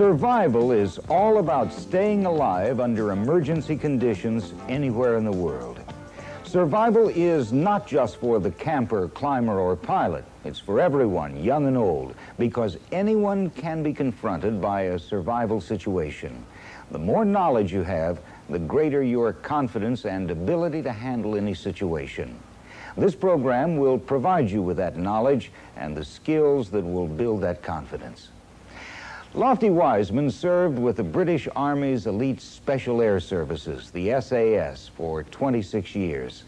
Survival is all about staying alive under emergency conditions anywhere in the world. Survival is not just for the camper, climber, or pilot. It's for everyone, young and old, because anyone can be confronted by a survival situation. The more knowledge you have, the greater your confidence and ability to handle any situation. This program will provide you with that knowledge and the skills that will build that confidence. Lofty Wiseman served with the British Army's elite Special Air Services, the SAS, for 26 years.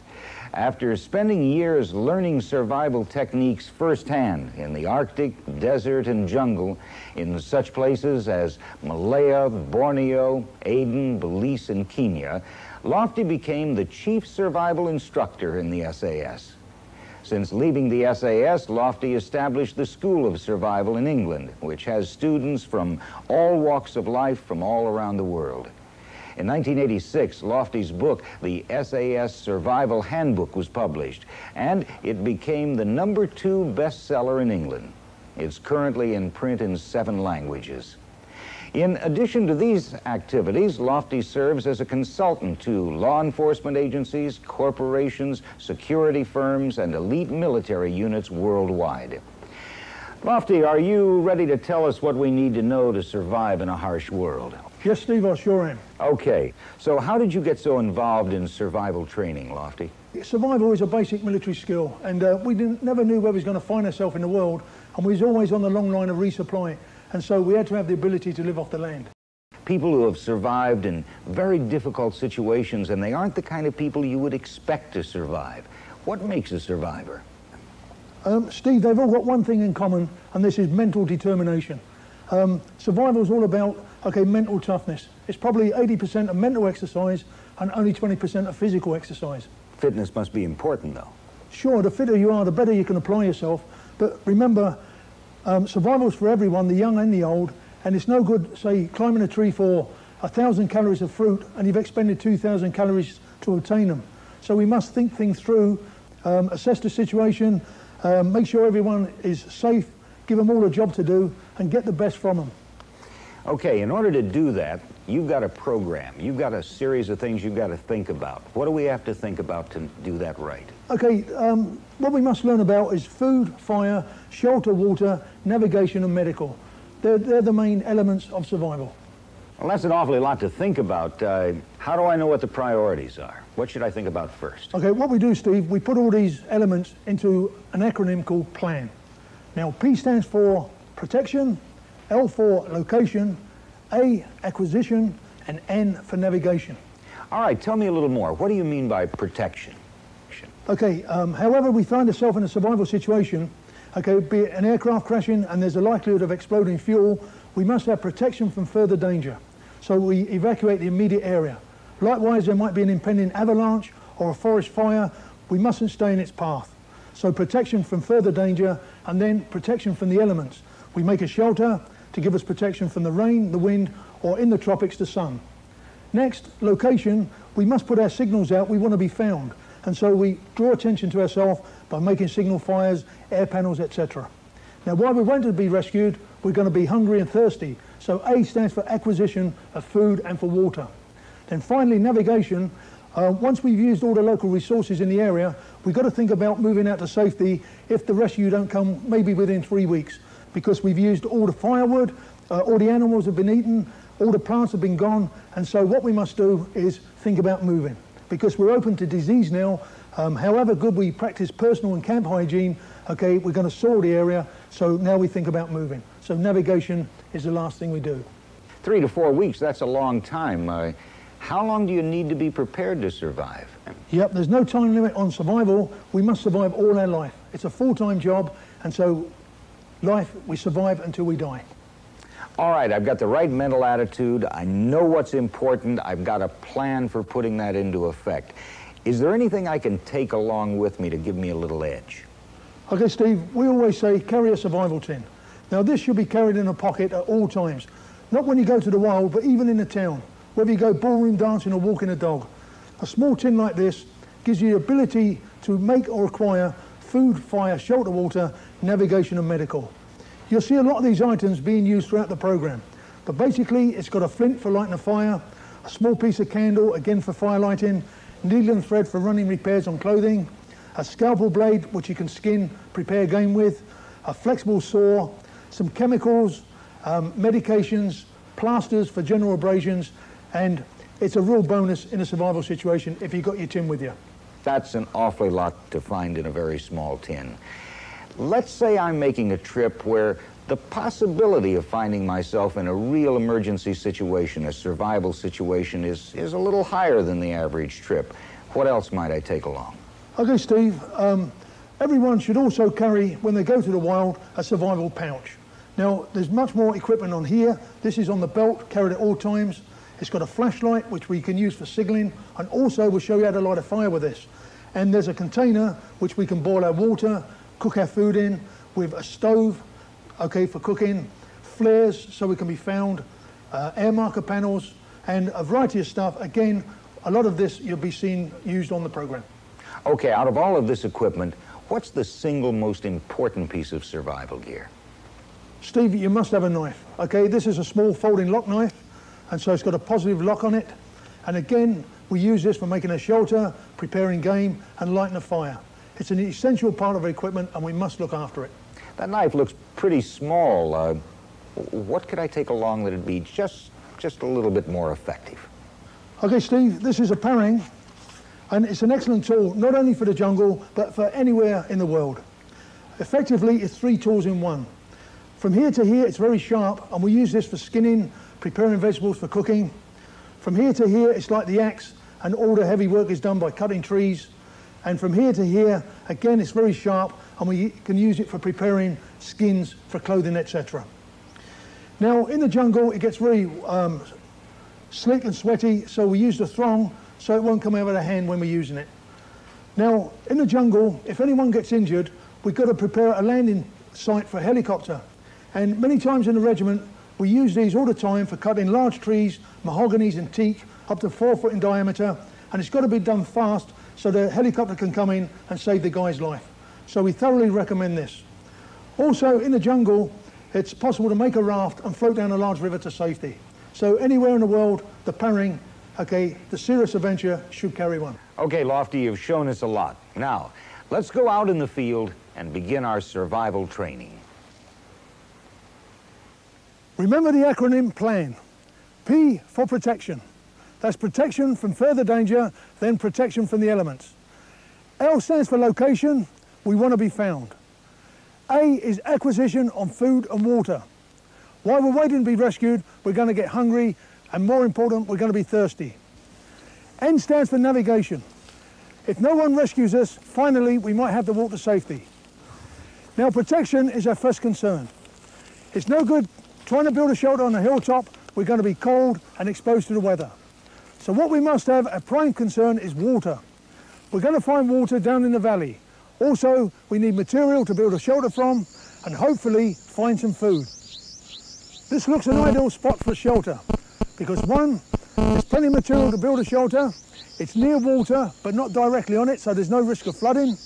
After spending years learning survival techniques firsthand in the Arctic, desert, and jungle in such places as Malaya, Borneo, Aden, Belize, and Kenya, Lofty became the chief survival instructor in the SAS. Since leaving the SAS, Lofty established the School of Survival in England, which has students from all walks of life from all around the world. In 1986, Lofty's book, the SAS Survival Handbook, was published, and it became the number two bestseller in England. It's currently in print in seven languages. In addition to these activities, Lofty serves as a consultant to law enforcement agencies, corporations, security firms, and elite military units worldwide. Lofty, are you ready to tell us what we need to know to survive in a harsh world? Yes, Steve, I sure am. Okay, so how did you get so involved in survival training, Lofty? Survival is a basic military skill, and uh, we never knew where we was going to find ourselves in the world, and we was always on the long line of resupply. And so we had to have the ability to live off the land. People who have survived in very difficult situations, and they aren't the kind of people you would expect to survive. What makes a survivor? Um, Steve, they've all got one thing in common, and this is mental determination. Um, survival is all about, okay, mental toughness. It's probably 80% of mental exercise and only 20% of physical exercise. Fitness must be important, though. Sure, the fitter you are, the better you can apply yourself. But remember, um, survival's for everyone, the young and the old, and it's no good, say, climbing a tree for a thousand calories of fruit and you've expended 2,000 calories to obtain them. So we must think things through, um, assess the situation, um, make sure everyone is safe, give them all a job to do, and get the best from them. Okay, in order to do that, you've got a program. You've got a series of things you've got to think about. What do we have to think about to do that right? Okay, um, what we must learn about is food, fire, shelter, water, navigation, and medical. They're, they're the main elements of survival. Well, that's an awfully lot to think about. Uh, how do I know what the priorities are? What should I think about first? Okay, what we do, Steve, we put all these elements into an acronym called PLAN. Now, P stands for protection, L for location, A, acquisition, and N for navigation. All right, tell me a little more. What do you mean by protection? Okay, um, however we find ourselves in a survival situation, okay, be it an aircraft crashing and there's a likelihood of exploding fuel, we must have protection from further danger. So we evacuate the immediate area. Likewise, there might be an impending avalanche or a forest fire. We mustn't stay in its path. So protection from further danger and then protection from the elements. We make a shelter to give us protection from the rain, the wind, or in the tropics, the sun. Next, location. We must put our signals out. We want to be found. And so we draw attention to ourselves by making signal fires, air panels, etc. Now, while we want to be rescued, we're going to be hungry and thirsty. So A stands for acquisition of food and for water. Then finally, navigation. Uh, once we've used all the local resources in the area, we've got to think about moving out to safety if the rescue don't come maybe within three weeks because we've used all the firewood, uh, all the animals have been eaten, all the plants have been gone, and so what we must do is think about moving because we're open to disease now. Um, however good we practice personal and camp hygiene, okay, we're going to soil the area, so now we think about moving. So navigation is the last thing we do. Three to four weeks, that's a long time. Uh, how long do you need to be prepared to survive? Yep, there's no time limit on survival. We must survive all our life. It's a full-time job, and so life, we survive until we die all right, I've got the right mental attitude, I know what's important, I've got a plan for putting that into effect. Is there anything I can take along with me to give me a little edge? Okay, Steve, we always say carry a survival tin. Now, this should be carried in a pocket at all times. Not when you go to the wild, but even in the town, whether you go ballroom dancing or walking a dog. A small tin like this gives you the ability to make or acquire food, fire, shelter water, navigation and medical. You'll see a lot of these items being used throughout the program. But basically, it's got a flint for lighting a fire, a small piece of candle, again for fire lighting, needle and thread for running repairs on clothing, a scalpel blade which you can skin, prepare game with, a flexible saw, some chemicals, um, medications, plasters for general abrasions, and it's a real bonus in a survival situation if you've got your tin with you. That's an awfully lot to find in a very small tin. Let's say I'm making a trip where the possibility of finding myself in a real emergency situation, a survival situation, is, is a little higher than the average trip. What else might I take along? Okay, Steve. Um, everyone should also carry, when they go to the wild, a survival pouch. Now, there's much more equipment on here. This is on the belt, carried at all times. It's got a flashlight, which we can use for signaling, and also we'll show you how to light a fire with this. And there's a container, which we can boil our water, cook our food in, with a stove, okay, for cooking, flares so we can be found, uh, air marker panels, and a variety of stuff. Again, a lot of this you'll be seeing used on the program. Okay, out of all of this equipment, what's the single most important piece of survival gear? Steve, you must have a knife. Okay, this is a small folding lock knife, and so it's got a positive lock on it. And again, we use this for making a shelter, preparing game, and lighting a fire. It's an essential part of our equipment, and we must look after it. That knife looks pretty small. Uh, what could I take along that'd be just, just a little bit more effective? Okay, Steve, this is a parang, and it's an excellent tool, not only for the jungle, but for anywhere in the world. Effectively, it's three tools in one. From here to here, it's very sharp, and we use this for skinning, preparing vegetables for cooking. From here to here, it's like the axe, and all the heavy work is done by cutting trees. And from here to here, again, it's very sharp, and we can use it for preparing skins for clothing, etc. Now, in the jungle, it gets very um, slick and sweaty, so we use the thong so it won't come out of the hand when we're using it. Now, in the jungle, if anyone gets injured, we've got to prepare a landing site for a helicopter. And many times in the regiment, we use these all the time for cutting large trees, mahoganies and teak, up to four foot in diameter, and it's got to be done fast so the helicopter can come in and save the guy's life. So we thoroughly recommend this. Also, in the jungle, it's possible to make a raft and float down a large river to safety. So anywhere in the world, the parang, okay, the serious adventure should carry one. Okay, Lofty, you've shown us a lot. Now, let's go out in the field and begin our survival training. Remember the acronym PLAN. P for protection. That's protection from further danger, then protection from the elements. L stands for location, we want to be found. A is acquisition on food and water. While we're waiting to be rescued, we're going to get hungry, and more important, we're going to be thirsty. N stands for navigation. If no one rescues us, finally, we might have to walk to safety. Now, protection is our first concern. It's no good trying to build a shelter on a hilltop. We're going to be cold and exposed to the weather. So what we must have, a prime concern, is water. We're going to find water down in the valley. Also, we need material to build a shelter from and hopefully find some food. This looks an ideal spot for shelter because one, there's plenty of material to build a shelter. It's near water, but not directly on it, so there's no risk of flooding.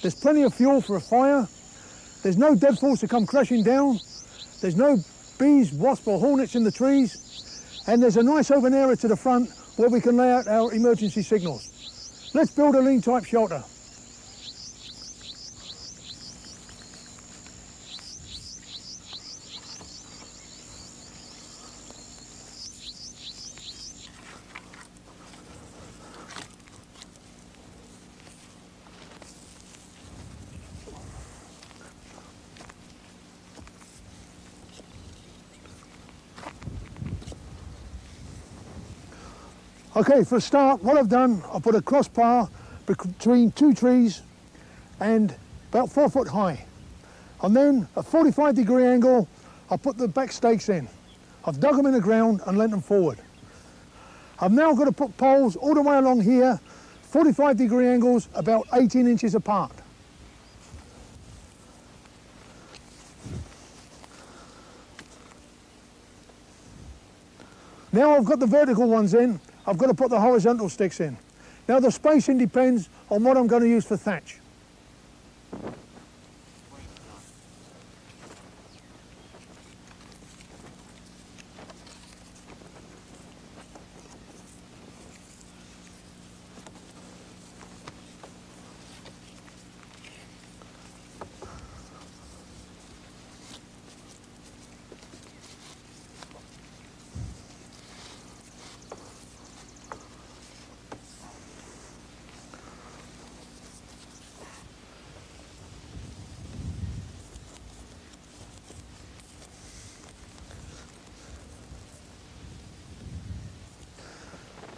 There's plenty of fuel for a fire. There's no deadfalls to come crashing down. There's no bees, wasps or hornets in the trees. And there's a nice open area to the front where we can lay out our emergency signals. Let's build a lean type shelter. Okay, for a start, what I've done, I put a crossbar between two trees and about four foot high. And then a 45 degree angle, I put the back stakes in. I've dug them in the ground and leant them forward. I've now got to put poles all the way along here, 45 degree angles, about 18 inches apart. Now I've got the vertical ones in, I've got to put the horizontal sticks in. Now the spacing depends on what I'm going to use for thatch.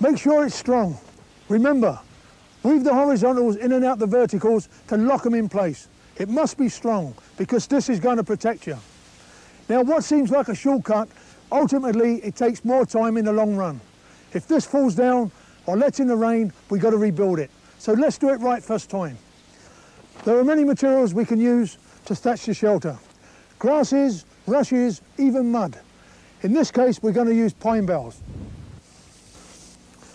Make sure it's strong. Remember, weave the horizontals in and out the verticals to lock them in place. It must be strong because this is going to protect you. Now what seems like a shortcut, ultimately it takes more time in the long run. If this falls down or lets in the rain, we've got to rebuild it. So let's do it right first time. There are many materials we can use to thatch the shelter. Grasses, rushes, even mud. In this case, we're going to use pine boughs.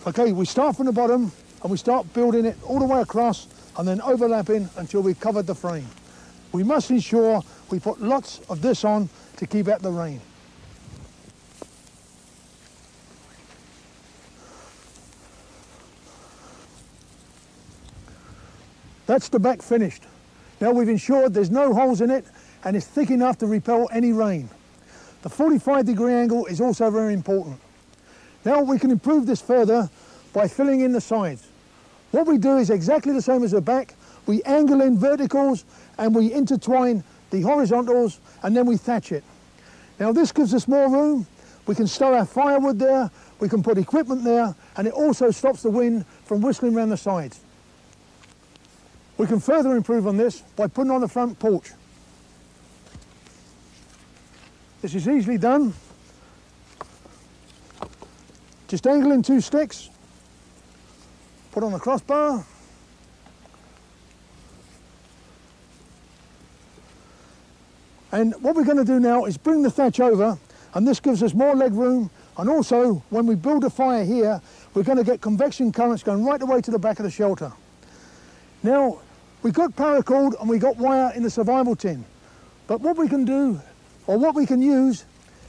Okay, we start from the bottom and we start building it all the way across and then overlapping until we've covered the frame. We must ensure we put lots of this on to keep out the rain. That's the back finished. Now we've ensured there's no holes in it and it's thick enough to repel any rain. The 45 degree angle is also very important. Now we can improve this further by filling in the sides. What we do is exactly the same as the back. We angle in verticals and we intertwine the horizontals and then we thatch it. Now this gives us more room. We can stow our firewood there, we can put equipment there and it also stops the wind from whistling around the sides. We can further improve on this by putting on the front porch. This is easily done. Just angle in two sticks, put on the crossbar, and what we're going to do now is bring the thatch over and this gives us more leg room. And also when we build a fire here we're going to get convection currents going right away to the back of the shelter. Now we've got paracord and we've got wire in the survival tin. But what we can do or what we can use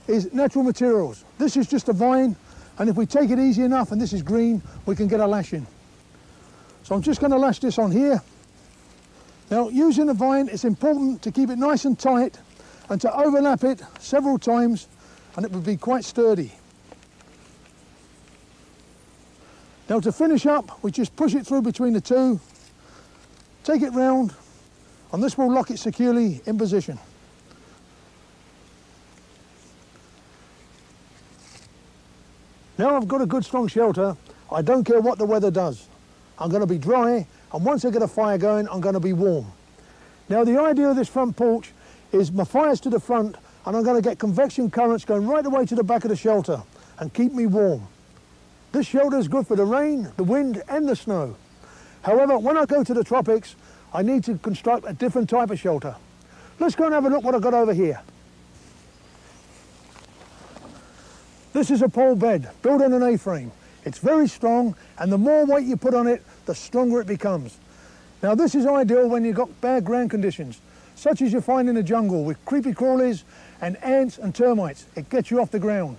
is natural materials. This is just a vine and if we take it easy enough and this is green we can get a lashing. So I'm just going to lash this on here. Now using the vine it's important to keep it nice and tight and to overlap it several times and it would be quite sturdy. Now to finish up we just push it through between the two, take it round and this will lock it securely in position. Now I've got a good strong shelter, I don't care what the weather does. I'm going to be dry, and once I get a fire going, I'm going to be warm. Now the idea of this front porch is my fire's to the front, and I'm going to get convection currents going right away to the back of the shelter and keep me warm. This shelter is good for the rain, the wind, and the snow. However, when I go to the tropics, I need to construct a different type of shelter. Let's go and have a look what I've got over here. This is a pole bed built on an A-frame. It's very strong and the more weight you put on it, the stronger it becomes. Now this is ideal when you've got bad ground conditions, such as you find in the jungle with creepy crawlies and ants and termites. It gets you off the ground.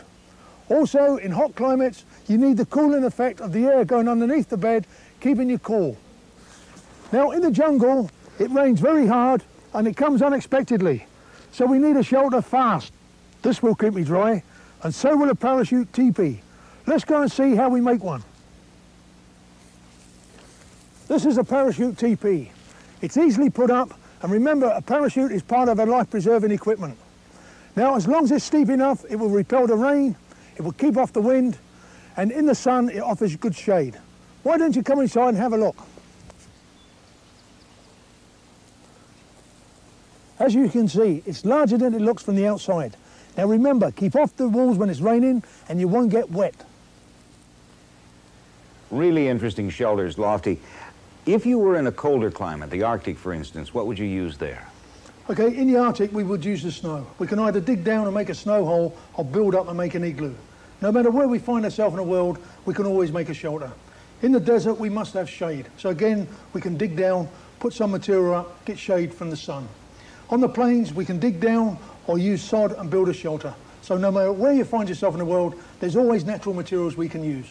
Also, in hot climates, you need the cooling effect of the air going underneath the bed, keeping you cool. Now in the jungle, it rains very hard and it comes unexpectedly. So we need a shelter fast. This will keep me dry and so will a parachute teepee. Let's go and see how we make one. This is a parachute teepee. It's easily put up, and remember, a parachute is part of our life-preserving equipment. Now, as long as it's steep enough, it will repel the rain, it will keep off the wind, and in the sun, it offers good shade. Why don't you come inside and have a look? As you can see, it's larger than it looks from the outside. Now remember, keep off the walls when it's raining and you won't get wet. Really interesting shelters, Lofty. If you were in a colder climate, the Arctic for instance, what would you use there? Okay, in the Arctic we would use the snow. We can either dig down and make a snow hole or build up and make an igloo. No matter where we find ourselves in the world, we can always make a shelter. In the desert we must have shade. So again, we can dig down, put some material up, get shade from the sun. On the plains we can dig down or use sod and build a shelter. So no matter where you find yourself in the world, there's always natural materials we can use.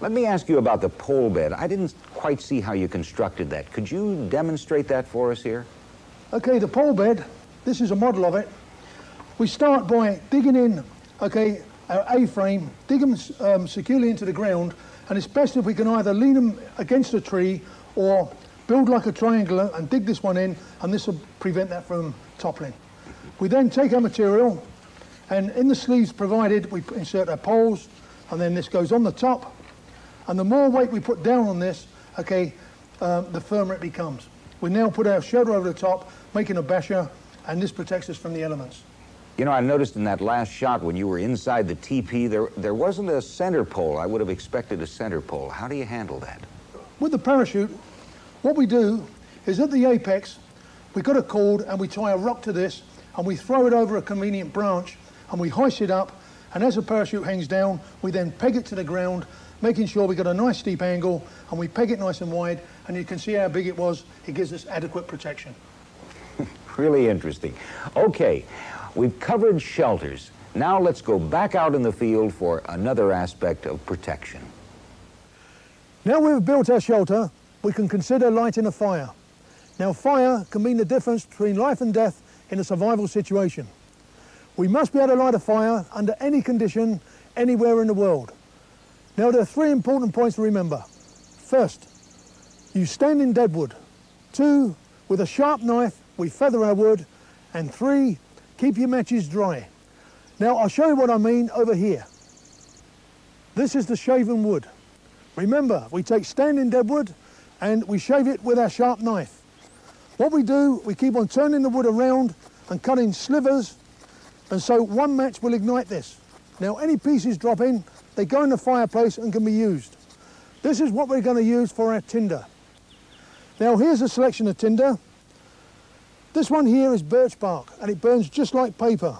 Let me ask you about the pole bed. I didn't quite see how you constructed that. Could you demonstrate that for us here? Okay, the pole bed, this is a model of it. We start by digging in, okay, our A-frame, dig them um, securely into the ground, and it's best if we can either lean them against a tree or build like a triangular and dig this one in, and this will prevent that from toppling. We then take our material and in the sleeves provided we insert our poles and then this goes on the top And the more weight we put down on this, okay, um, the firmer it becomes. We now put our shoulder over the top, making a basher, and this protects us from the elements. You know, I noticed in that last shot when you were inside the teepee, there, there wasn't a center pole. I would have expected a center pole. How do you handle that? With the parachute, what we do is at the apex, we got a cord and we tie a rock to this and we throw it over a convenient branch and we hoist it up and as the parachute hangs down, we then peg it to the ground, making sure we got a nice steep angle and we peg it nice and wide and you can see how big it was. It gives us adequate protection. really interesting. Okay, we've covered shelters. Now let's go back out in the field for another aspect of protection. Now we've built our shelter, we can consider lighting a fire. Now fire can mean the difference between life and death in a survival situation. We must be able to light a fire under any condition, anywhere in the world. Now there are three important points to remember. First, you stand in deadwood. Two, with a sharp knife, we feather our wood. And three, keep your matches dry. Now I'll show you what I mean over here. This is the shaven wood. Remember, we take standing deadwood and we shave it with our sharp knife. What we do, we keep on turning the wood around and cutting slivers, and so one match will ignite this. Now any pieces drop in, they go in the fireplace and can be used. This is what we're going to use for our tinder. Now here's a selection of tinder. This one here is birch bark and it burns just like paper.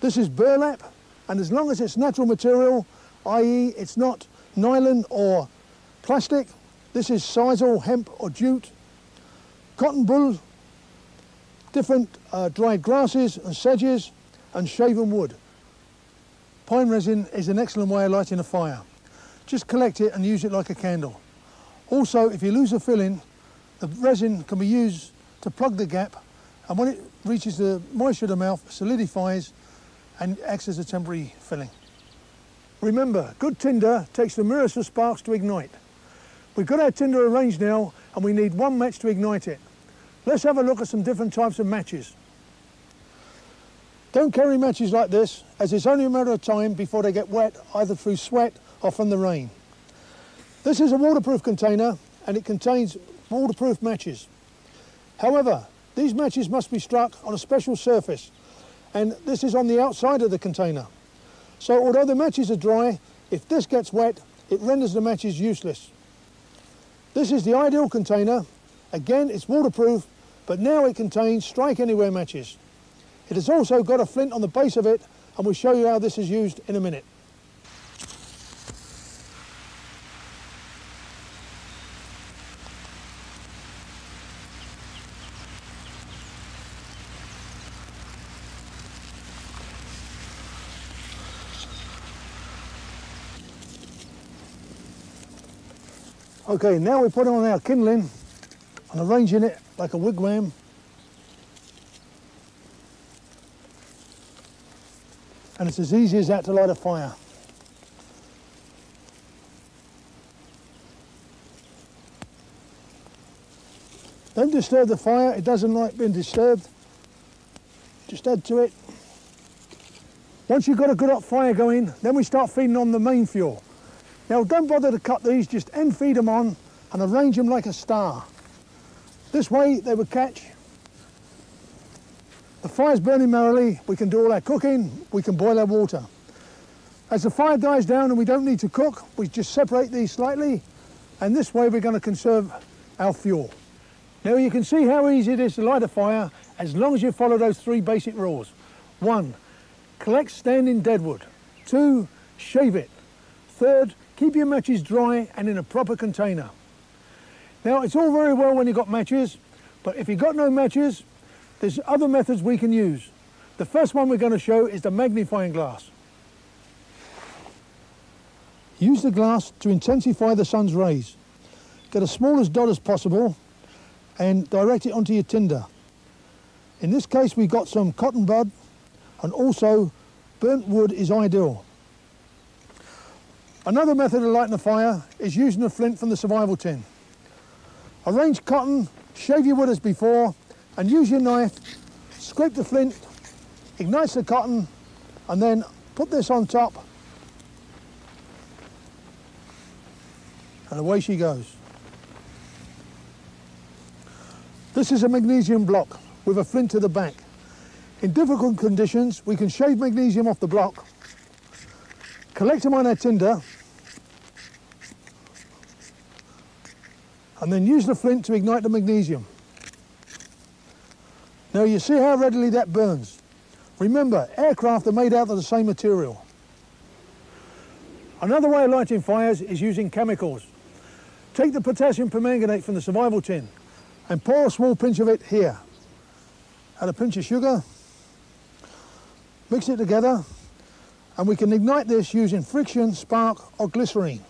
This is burlap and as long as it's natural material, i.e. it's not nylon or plastic, this is sisal, hemp or jute, cotton bull, different uh, dried grasses and sedges, and shaven wood. Pine resin is an excellent way of lighting a fire. Just collect it and use it like a candle. Also, if you lose a filling, the resin can be used to plug the gap, and when it reaches the moisture of the mouth, solidifies and acts as a temporary filling. Remember, good tinder takes the merest of sparks to ignite. We've got our tinder arranged now and we need one match to ignite it. Let's have a look at some different types of matches. Don't carry matches like this as it's only a matter of time before they get wet either through sweat or from the rain. This is a waterproof container and it contains waterproof matches. However, these matches must be struck on a special surface and this is on the outside of the container. So although the matches are dry, if this gets wet, it renders the matches useless. This is the ideal container. Again, it's waterproof, but now it contains strike anywhere matches. It has also got a flint on the base of it, and we'll show you how this is used in a minute. Okay, now we put on our kindling and arranging it like a wigwam. And it's as easy as that to light a fire. Don't disturb the fire, it doesn't like being disturbed. Just add to it. Once you've got a good hot fire going, then we start feeding on the main fuel. Now don't bother to cut these, just end feed them on and arrange them like a star. This way they would catch. The fire's burning merrily, we can do all our cooking, we can boil our water. As the fire dies down and we don't need to cook, we just separate these slightly and this way we're going to conserve our fuel. Now you can see how easy it is to light a fire as long as you follow those three basic rules. One, collect standing deadwood. Two, shave it. Third, Keep your matches dry and in a proper container. Now, it's all very well when you've got matches, but if you've got no matches, there's other methods we can use. The first one we're going to show is the magnifying glass. Use the glass to intensify the sun's rays. Get as small as dot as possible and direct it onto your tinder. In this case, we've got some cotton bud and also burnt wood is ideal. Another method of lighting a fire is using a flint from the survival tin. Arrange cotton, shave your wood as before, and use your knife, scrape the flint, ignite the cotton, and then put this on top. And away she goes. This is a magnesium block with a flint to the back. In difficult conditions, we can shave magnesium off the block, collect them on our tinder, and then use the flint to ignite the magnesium. Now you see how readily that burns. Remember, aircraft are made out of the same material. Another way of lighting fires is using chemicals. Take the potassium permanganate from the survival tin and pour a small pinch of it here. Add a pinch of sugar, mix it together, and we can ignite this using friction, spark or glycerine.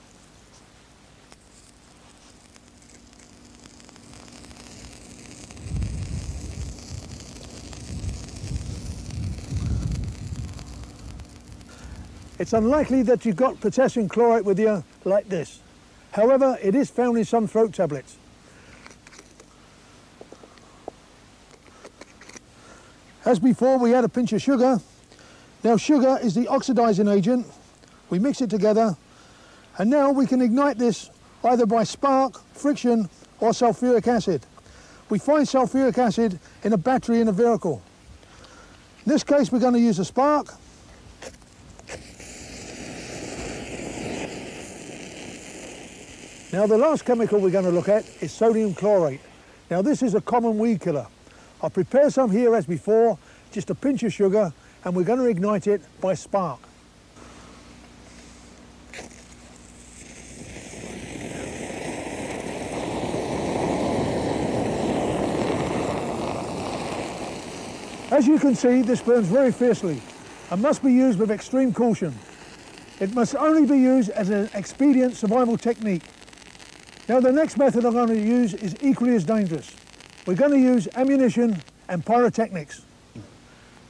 It's unlikely that you've got potassium chlorate with you like this. However, it is found in some throat tablets. As before, we add a pinch of sugar. Now sugar is the oxidizing agent. We mix it together, and now we can ignite this either by spark, friction, or sulfuric acid. We find sulfuric acid in a battery in a vehicle. In this case, we're going to use a spark. Now the last chemical we're going to look at is sodium chlorate. Now this is a common weed killer. I'll prepare some here as before, just a pinch of sugar, and we're going to ignite it by spark. As you can see, this burns very fiercely and must be used with extreme caution. It must only be used as an expedient survival technique. Now the next method I'm going to use is equally as dangerous. We're going to use ammunition and pyrotechnics.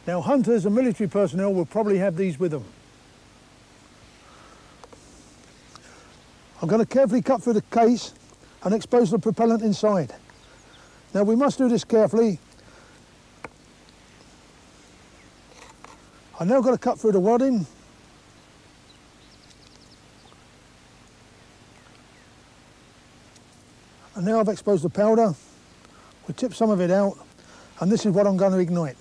Now hunters and military personnel will probably have these with them. I'm going to carefully cut through the case and expose the propellant inside. Now we must do this carefully. I've now got to cut through the wadding now I've exposed the powder. We tip some of it out, and this is what I'm going to ignite.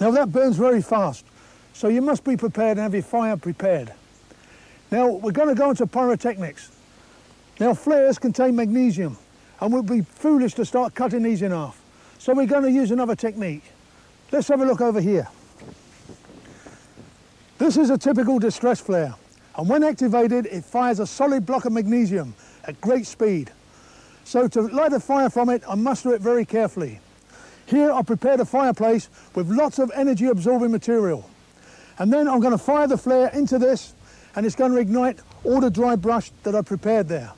Now that burns very fast, so you must be prepared and have your fire prepared. Now we're going to go into pyrotechnics. Now flares contain magnesium, and we'd be foolish to start cutting these in half. So we're going to use another technique. Let's have a look over here. This is a typical distress flare and when activated it fires a solid block of magnesium at great speed. So to light a fire from it I muster it very carefully. Here I prepared a fireplace with lots of energy absorbing material and then I'm going to fire the flare into this and it's going to ignite all the dry brush that I prepared there.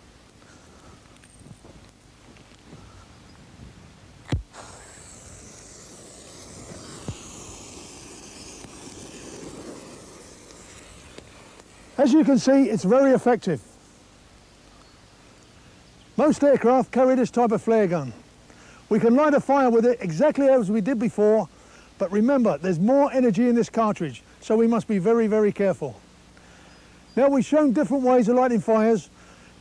As you can see, it's very effective. Most aircraft carry this type of flare gun. We can light a fire with it exactly as we did before, but remember, there's more energy in this cartridge, so we must be very, very careful. Now we've shown different ways of lighting fires,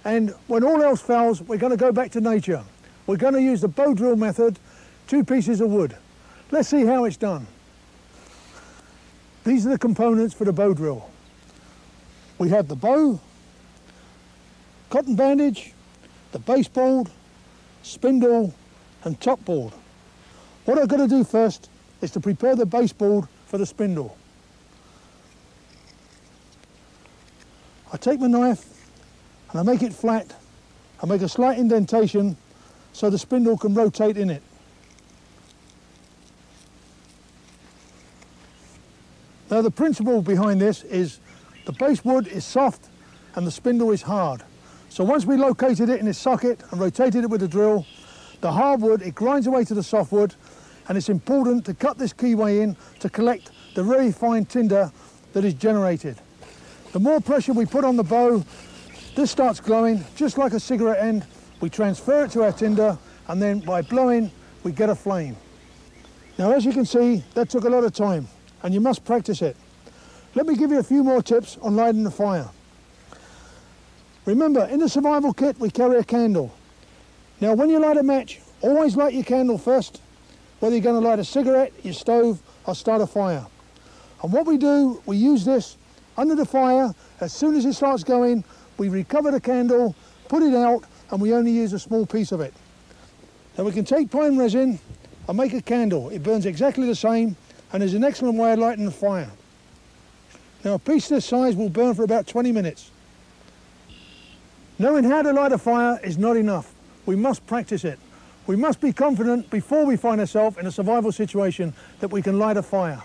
and when all else fails, we're going to go back to nature. We're going to use the bow drill method, two pieces of wood. Let's see how it's done. These are the components for the bow drill. We have the bow, cotton bandage, the baseboard, spindle and top board. What I've got to do first is to prepare the baseboard for the spindle. I take my knife and I make it flat. I make a slight indentation so the spindle can rotate in it. Now the principle behind this is the base wood is soft and the spindle is hard. So once we located it in its socket and rotated it with the drill, the hardwood, it grinds away to the softwood and it's important to cut this keyway in to collect the very fine tinder that is generated. The more pressure we put on the bow, this starts glowing just like a cigarette end. We transfer it to our tinder and then by blowing, we get a flame. Now as you can see, that took a lot of time and you must practice it. Let me give you a few more tips on lighting the fire. Remember, in the survival kit, we carry a candle. Now, when you light a match, always light your candle first, whether you're going to light a cigarette, your stove, or start a fire. And what we do, we use this under the fire. As soon as it starts going, we recover the candle, put it out, and we only use a small piece of it. Now we can take pine resin and make a candle. It burns exactly the same and is an excellent way of lighting the fire. Now a piece this size will burn for about 20 minutes. Knowing how to light a fire is not enough. We must practice it. We must be confident before we find ourselves in a survival situation that we can light a fire.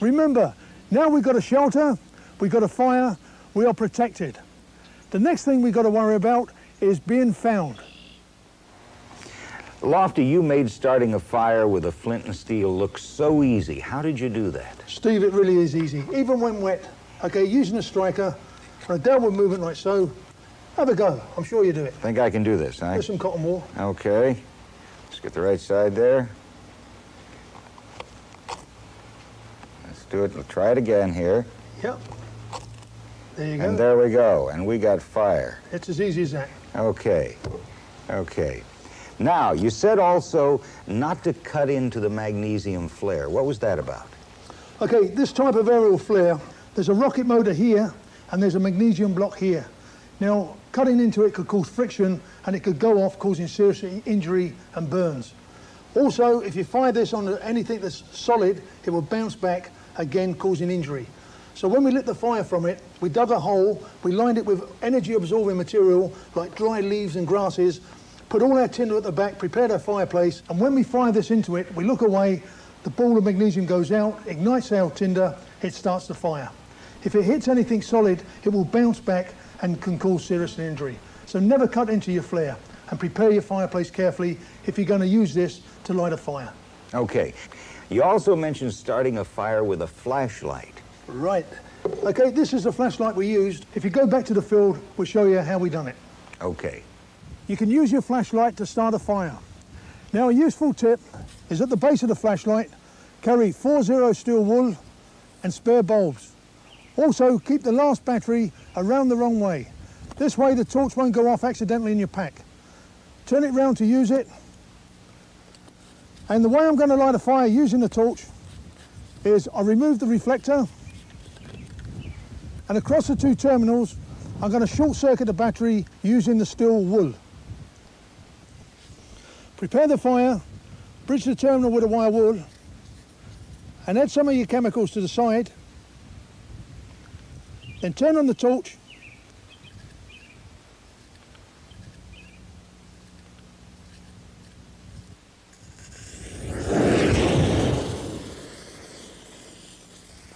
Remember, now we've got a shelter, we've got a fire, we are protected. The next thing we've got to worry about is being found. Lofty, you made starting a fire with a flint and steel look so easy. How did you do that? Steve, it really is easy, even when wet. Okay, using a striker and a downward movement like so, have a go. I'm sure you do it. Think I can do this, huh? There's some cotton wool. Okay. Let's get the right side there. Let's do it. We'll try it again here. Yep. There you go. And there we go. And we got fire. It's as easy as that. Okay. Okay. Now, you said also not to cut into the magnesium flare. What was that about? Okay, this type of aerial flare, there's a rocket motor here and there's a magnesium block here. Now, cutting into it could cause friction and it could go off, causing serious injury and burns. Also, if you fire this on anything that's solid, it will bounce back, again causing injury. So when we lit the fire from it, we dug a hole, we lined it with energy absorbing material like dry leaves and grasses, put all our tinder at the back, prepared our fireplace, and when we fire this into it, we look away, the ball of magnesium goes out, ignites our tinder, it starts the fire. If it hits anything solid, it will bounce back and can cause serious injury. So never cut into your flare and prepare your fireplace carefully if you're going to use this to light a fire. Okay. You also mentioned starting a fire with a flashlight. Right. Okay, this is the flashlight we used. If you go back to the field, we'll show you how we done it. Okay. You can use your flashlight to start a fire. Now a useful tip is at the base of the flashlight, carry 4-0 steel wool and spare bulbs. Also keep the last battery around the wrong way. This way the torch won't go off accidentally in your pack. Turn it round to use it. And the way I'm going to light a fire using the torch is I remove the reflector and across the two terminals I'm going to short circuit the battery using the steel wool. Prepare the fire, bridge the terminal with a wire wool, and add some of your chemicals to the side. Then turn on the torch.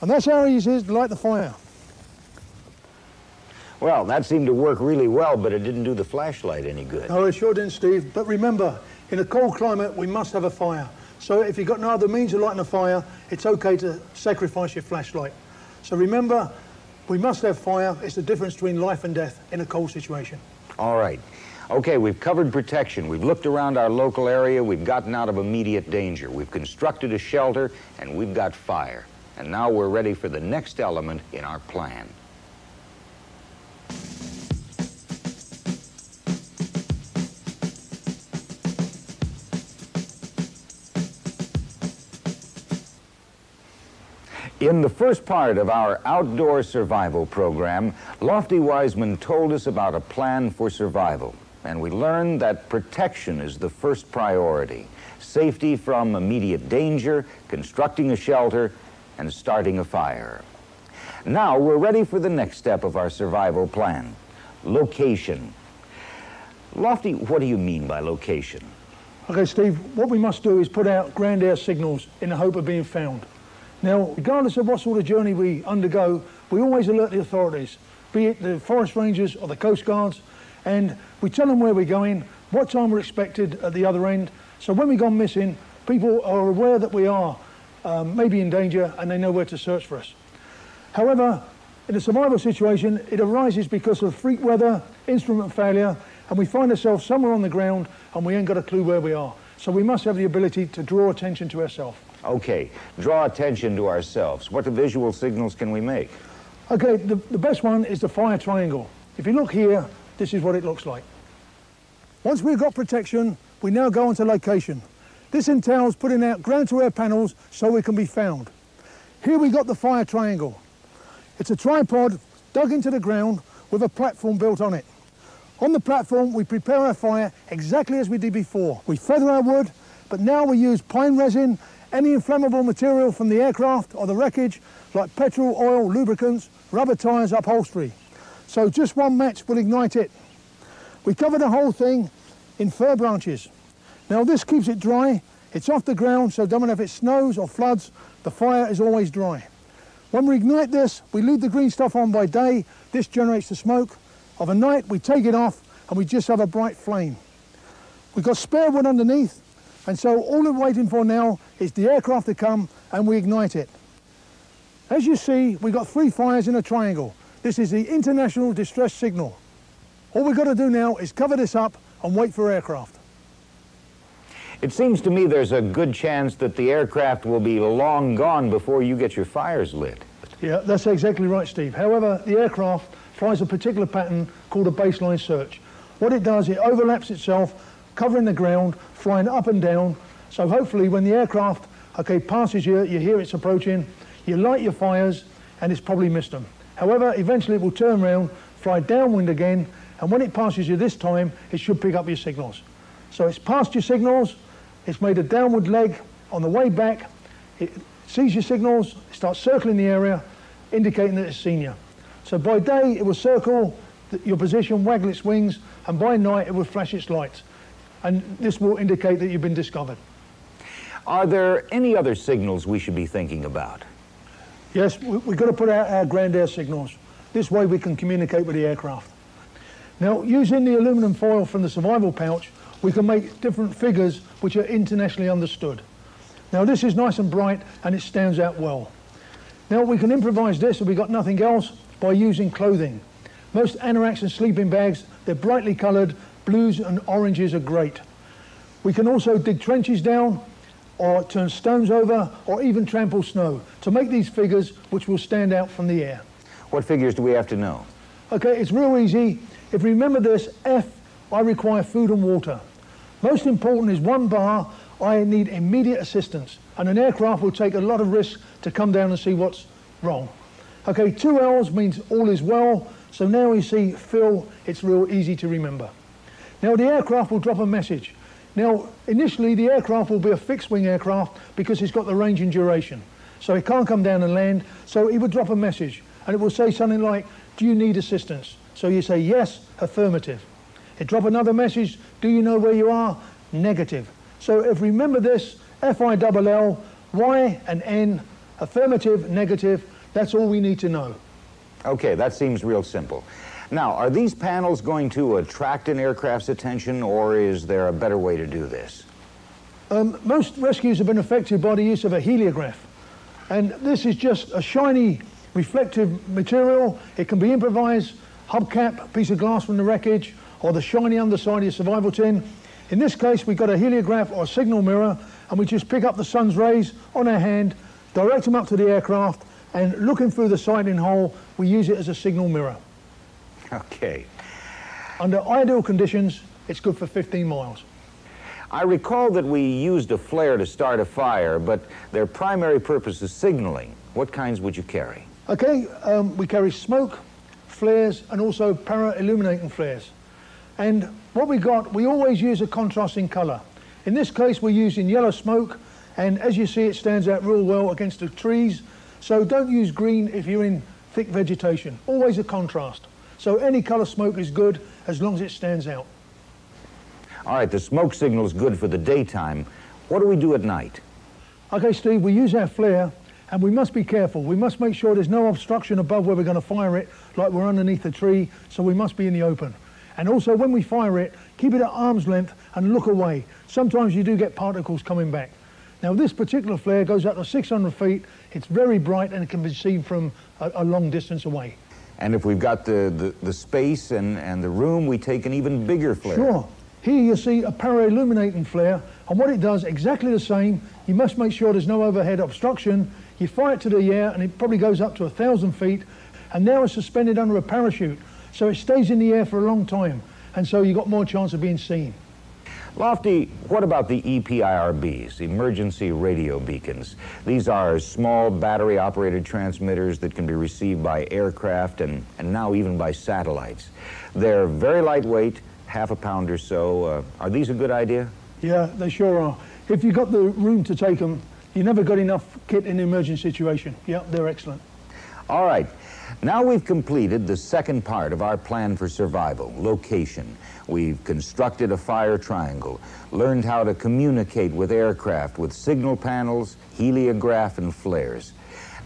And that's how easy it is to light the fire. Well, that seemed to work really well, but it didn't do the flashlight any good. Oh, it sure didn't, Steve. But remember, in a cold climate, we must have a fire. So if you've got no other means of lighting a fire, it's okay to sacrifice your flashlight. So remember, we must have fire. It's the difference between life and death in a cold situation. All right. Okay, we've covered protection. We've looked around our local area. We've gotten out of immediate danger. We've constructed a shelter, and we've got fire. And now we're ready for the next element in our plan. In the first part of our outdoor survival program, Lofty Wiseman told us about a plan for survival. And we learned that protection is the first priority. Safety from immediate danger, constructing a shelter, and starting a fire. Now we're ready for the next step of our survival plan, location. Lofty, what do you mean by location? Okay, Steve, what we must do is put out ground air signals in the hope of being found. Now, regardless of what sort of journey we undergo, we always alert the authorities, be it the forest rangers or the coast guards, and we tell them where we're going, what time we're expected at the other end. So when we go missing, people are aware that we are um, maybe in danger and they know where to search for us. However, in a survival situation, it arises because of freak weather, instrument failure, and we find ourselves somewhere on the ground and we ain't got a clue where we are. So we must have the ability to draw attention to ourselves. Okay, draw attention to ourselves. What visual signals can we make? Okay, the, the best one is the fire triangle. If you look here, this is what it looks like. Once we've got protection, we now go on to location. This entails putting out ground-to-air panels so we can be found. Here we got the fire triangle. It's a tripod dug into the ground with a platform built on it. On the platform, we prepare our fire exactly as we did before. We feather our wood, but now we use pine resin, any inflammable material from the aircraft or the wreckage, like petrol, oil, lubricants, rubber tyres, upholstery. So just one match will ignite it. We cover the whole thing in fir branches. Now this keeps it dry. It's off the ground, so don't matter if it snows or floods, the fire is always dry. When we ignite this, we leave the green stuff on by day. This generates the smoke. Of a night, we take it off and we just have a bright flame. We've got spare wood underneath, and so all we're waiting for now is the aircraft to come and we ignite it. As you see, we've got three fires in a triangle. This is the international distress signal. All we've got to do now is cover this up and wait for aircraft. It seems to me there's a good chance that the aircraft will be long gone before you get your fires lit. Yeah, that's exactly right, Steve. However, the aircraft flies a particular pattern called a baseline search. What it does, it overlaps itself, covering the ground, flying up and down. So hopefully when the aircraft, okay, passes you, you hear it's approaching, you light your fires, and it's probably missed them. However, eventually it will turn around, fly downwind again, and when it passes you this time, it should pick up your signals. So it's passed your signals, it's made a downward leg on the way back. It sees your signals, it starts circling the area, indicating that it's seen you. So by day, it will circle your position, waggle its wings, and by night, it will flash its lights. And this will indicate that you've been discovered. Are there any other signals we should be thinking about? Yes, we've got to put out our ground air signals. This way we can communicate with the aircraft. Now, using the aluminum foil from the survival pouch, we can make different figures which are internationally understood. Now this is nice and bright and it stands out well. Now we can improvise this if we've got nothing else by using clothing. Most anoraks and sleeping bags, they're brightly coloured, blues and oranges are great. We can also dig trenches down or turn stones over or even trample snow to make these figures which will stand out from the air. What figures do we have to know? Okay, it's real easy. If you remember this, F, I require food and water. Most important is one bar, I need immediate assistance. And an aircraft will take a lot of risk to come down and see what's wrong. Okay, two L's means all is well. So now we see Phil, it's real easy to remember. Now the aircraft will drop a message. Now, initially the aircraft will be a fixed wing aircraft because it's got the range and duration. So it can't come down and land. So it will drop a message and it will say something like, do you need assistance? So you say yes, affirmative. It drop another message, do you know where you are? Negative. So if remember this, F-I-double-L, Y and N, affirmative, negative, that's all we need to know. Okay, that seems real simple. Now, are these panels going to attract an aircraft's attention, or is there a better way to do this? Um, most rescues have been affected by the use of a heliograph. And this is just a shiny reflective material. It can be improvised, hubcap, piece of glass from the wreckage, or the shiny underside of your survival tin. In this case, we've got a heliograph or a signal mirror, and we just pick up the sun's rays on our hand, direct them up to the aircraft, and looking through the sighting hole, we use it as a signal mirror. Okay. Under ideal conditions, it's good for 15 miles. I recall that we used a flare to start a fire, but their primary purpose is signaling. What kinds would you carry? Okay, um, we carry smoke, flares, and also para-illuminating flares. And what we got, we always use a contrasting colour. In this case, we're using yellow smoke, and as you see, it stands out real well against the trees. So don't use green if you're in thick vegetation. Always a contrast. So any colour smoke is good as long as it stands out. All right, the smoke signal is good for the daytime. What do we do at night? Okay, Steve, we use our flare, and we must be careful. We must make sure there's no obstruction above where we're going to fire it, like we're underneath a tree, so we must be in the open. And also when we fire it, keep it at arm's length and look away. Sometimes you do get particles coming back. Now this particular flare goes up to 600 feet, it's very bright and it can be seen from a, a long distance away. And if we've got the, the, the, space and, and the room, we take an even bigger flare. Sure. Here you see a para-illuminating flare, and what it does, exactly the same. You must make sure there's no overhead obstruction. You fire it to the air, and it probably goes up to a thousand feet, and now it's suspended under a parachute, so it stays in the air for a long time, and so you've got more chance of being seen. Lofty, what about the EPIRBs, emergency radio beacons? These are small battery-operated transmitters that can be received by aircraft and, and now even by satellites. They're very lightweight, half a pound or so. Uh, are these a good idea? Yeah, they sure are. If you've got the room to take them, you never got enough kit in an emergency situation. Yeah, they're excellent. All right. Now we've completed the second part of our plan for survival, location. We've constructed a fire triangle, learned how to communicate with aircraft with signal panels, heliograph, and flares.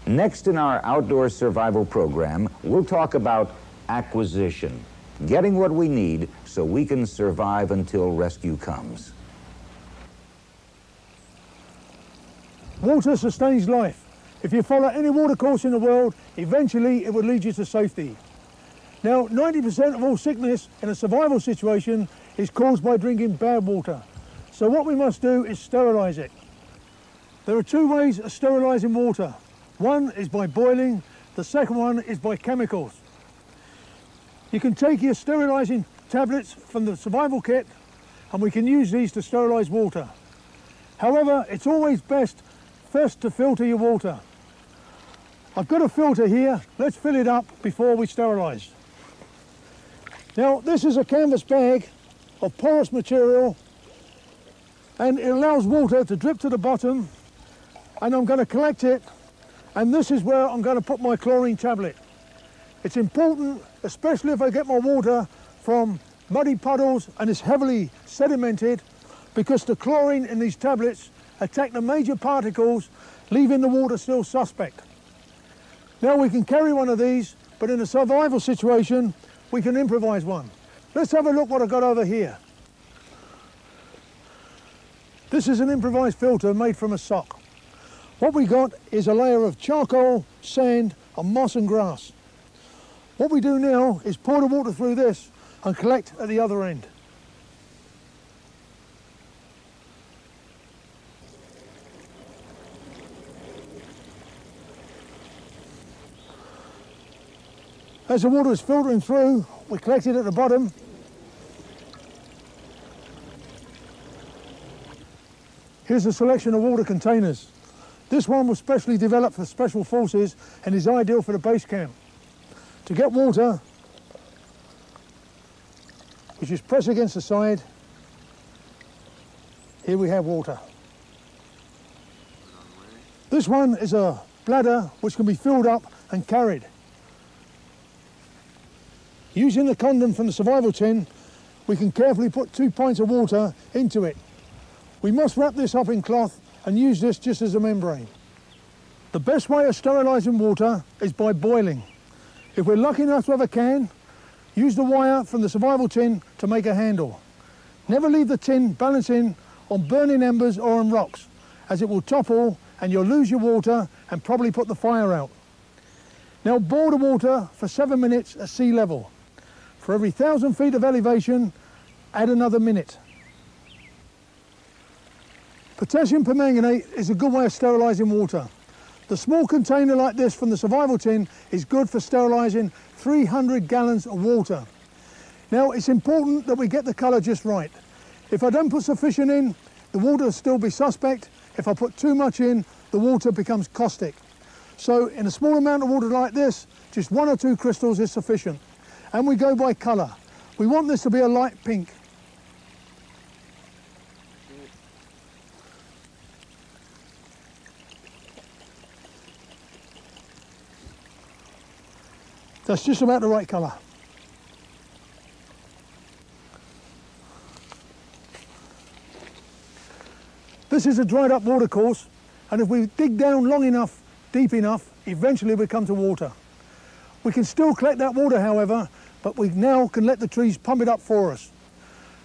Next in our outdoor survival program, we'll talk about acquisition, getting what we need so we can survive until rescue comes. Water sustains life. If you follow any water course in the world, eventually it will lead you to safety. Now, 90% of all sickness in a survival situation is caused by drinking bad water. So what we must do is sterilise it. There are two ways of sterilising water. One is by boiling, the second one is by chemicals. You can take your sterilising tablets from the survival kit and we can use these to sterilise water. However, it's always best first to filter your water. I've got a filter here, let's fill it up before we sterilise. Now this is a canvas bag of porous material and it allows water to drip to the bottom and I'm going to collect it and this is where I'm going to put my chlorine tablet. It's important, especially if I get my water from muddy puddles and it's heavily sedimented because the chlorine in these tablets attack the major particles leaving the water still suspect. Now we can carry one of these but in a survival situation we can improvise one. Let's have a look what I've got over here. This is an improvised filter made from a sock. What we got is a layer of charcoal, sand and moss and grass. What we do now is pour the water through this and collect at the other end. As the water is filtering through, we collect it at the bottom. Here's a selection of water containers. This one was specially developed for special forces and is ideal for the base camp. To get water, we just press against the side. Here we have water. This one is a bladder which can be filled up and carried. Using the condom from the survival tin, we can carefully put two pints of water into it. We must wrap this up in cloth and use this just as a membrane. The best way of sterilising water is by boiling. If we're lucky enough to have a can, use the wire from the survival tin to make a handle. Never leave the tin balancing on burning embers or on rocks, as it will topple and you'll lose your water and probably put the fire out. Now boil the water for seven minutes at sea level. For every thousand feet of elevation, add another minute. Potassium permanganate is a good way of sterilising water. The small container like this from the survival tin is good for sterilising 300 gallons of water. Now it's important that we get the colour just right. If I don't put sufficient in, the water will still be suspect. If I put too much in, the water becomes caustic. So in a small amount of water like this, just one or two crystals is sufficient and we go by colour. We want this to be a light pink. That's just about the right colour. This is a dried up water course and if we dig down long enough, deep enough, eventually we come to water. We can still collect that water, however, but we now can let the trees pump it up for us.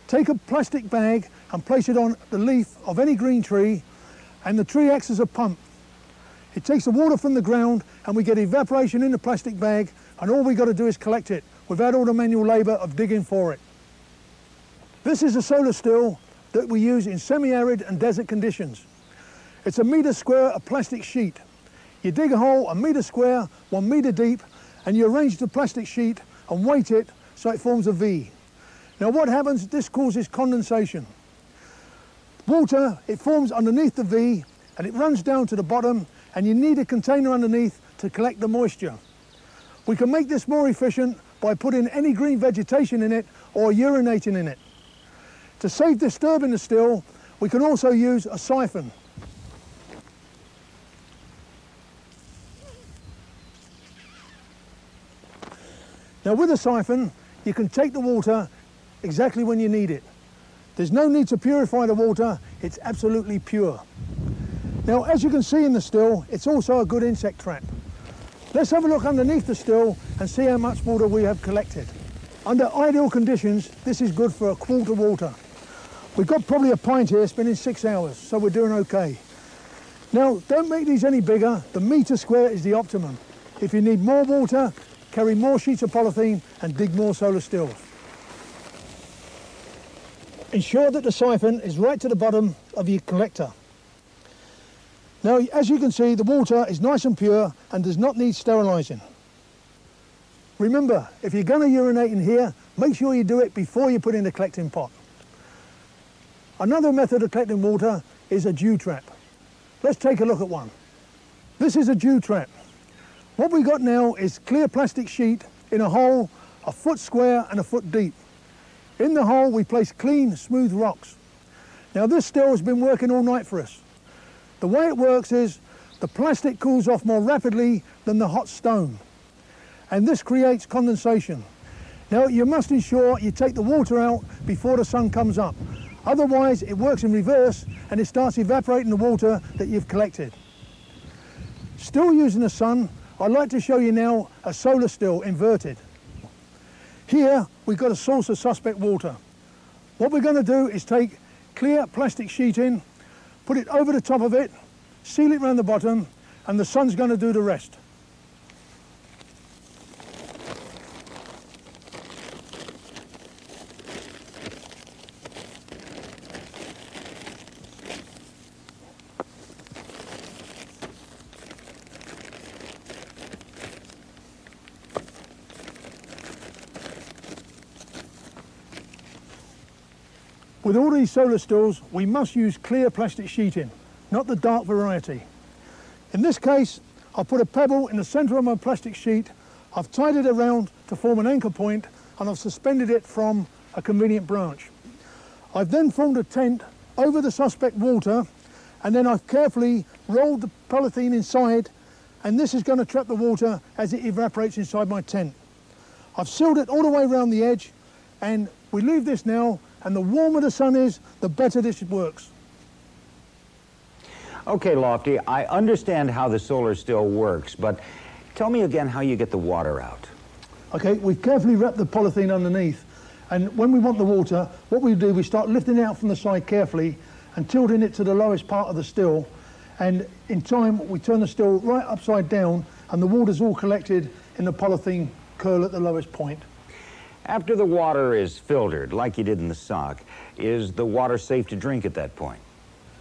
Take a plastic bag and place it on the leaf of any green tree, and the tree acts as a pump. It takes the water from the ground, and we get evaporation in the plastic bag, and all we've got to do is collect it without all the manual labour of digging for it. This is a solar still that we use in semi-arid and desert conditions. It's a metre square of plastic sheet. You dig a hole a metre square, one metre deep, and you arrange the plastic sheet and weight it so it forms a V. Now what happens, this causes condensation. Water, it forms underneath the V and it runs down to the bottom and you need a container underneath to collect the moisture. We can make this more efficient by putting any green vegetation in it or urinating in it. To save disturbing the still, we can also use a siphon. Now with a siphon, you can take the water exactly when you need it. There's no need to purify the water, it's absolutely pure. Now, as you can see in the still, it's also a good insect trap. Let's have a look underneath the still and see how much water we have collected. Under ideal conditions, this is good for a quarter water. We've got probably a pint here spending six hours, so we're doing okay. Now, don't make these any bigger. The metre square is the optimum. If you need more water, carry more sheets of polythene and dig more solar stills. Ensure that the siphon is right to the bottom of your collector. Now, as you can see, the water is nice and pure and does not need sterilising. Remember, if you're going to urinate in here, make sure you do it before you put in the collecting pot. Another method of collecting water is a dew trap. Let's take a look at one. This is a dew trap. What we've got now is clear plastic sheet in a hole a foot square and a foot deep. In the hole we place clean, smooth rocks. Now this still has been working all night for us. The way it works is the plastic cools off more rapidly than the hot stone. And this creates condensation. Now you must ensure you take the water out before the sun comes up. Otherwise it works in reverse and it starts evaporating the water that you've collected. Still using the sun, I'd like to show you now a solar still inverted. Here we've got a source of suspect water. What we're going to do is take clear plastic sheeting, put it over the top of it, seal it around the bottom, and the sun's going to do the rest. With all these solar stills, we must use clear plastic sheeting, not the dark variety. In this case, I've put a pebble in the centre of my plastic sheet, I've tied it around to form an anchor point, and I've suspended it from a convenient branch. I've then formed a tent over the suspect water, and then I've carefully rolled the polythene inside, and this is going to trap the water as it evaporates inside my tent. I've sealed it all the way around the edge, and we leave this now and the warmer the sun is, the better this works. Okay, Lofty, I understand how the solar still works, but tell me again how you get the water out. Okay, we carefully wrap the polythene underneath, and when we want the water, what we do, we start lifting it out from the side carefully and tilting it to the lowest part of the still, and in time, we turn the still right upside down, and the water's all collected in the polythene curl at the lowest point. After the water is filtered, like you did in the sock, is the water safe to drink at that point?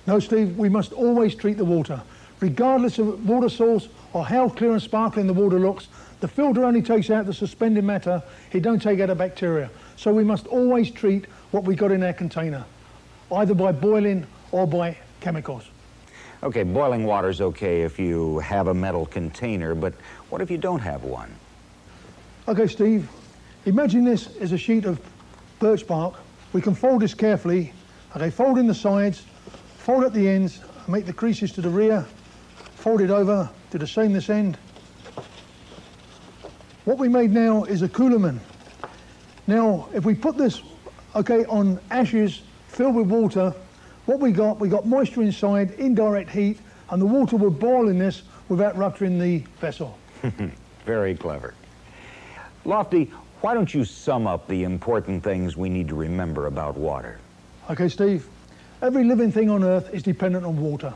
No, Steve, we must always treat the water. Regardless of water source or how clear and sparkling the water looks, the filter only takes out the suspended matter, it don't take out the bacteria. So we must always treat what we got in our container, either by boiling or by chemicals. Okay, boiling water's okay if you have a metal container, but what if you don't have one? Okay, Steve, Imagine this as a sheet of birch bark. We can fold this carefully. Okay, fold in the sides, fold at the ends, make the creases to the rear, fold it over, do the same this end. What we made now is a coolamon. Now, if we put this, okay, on ashes filled with water, what we got, we got moisture inside, indirect heat, and the water would boil in this without rupturing the vessel. Very clever. Lofty, why don't you sum up the important things we need to remember about water? Okay, Steve. Every living thing on Earth is dependent on water.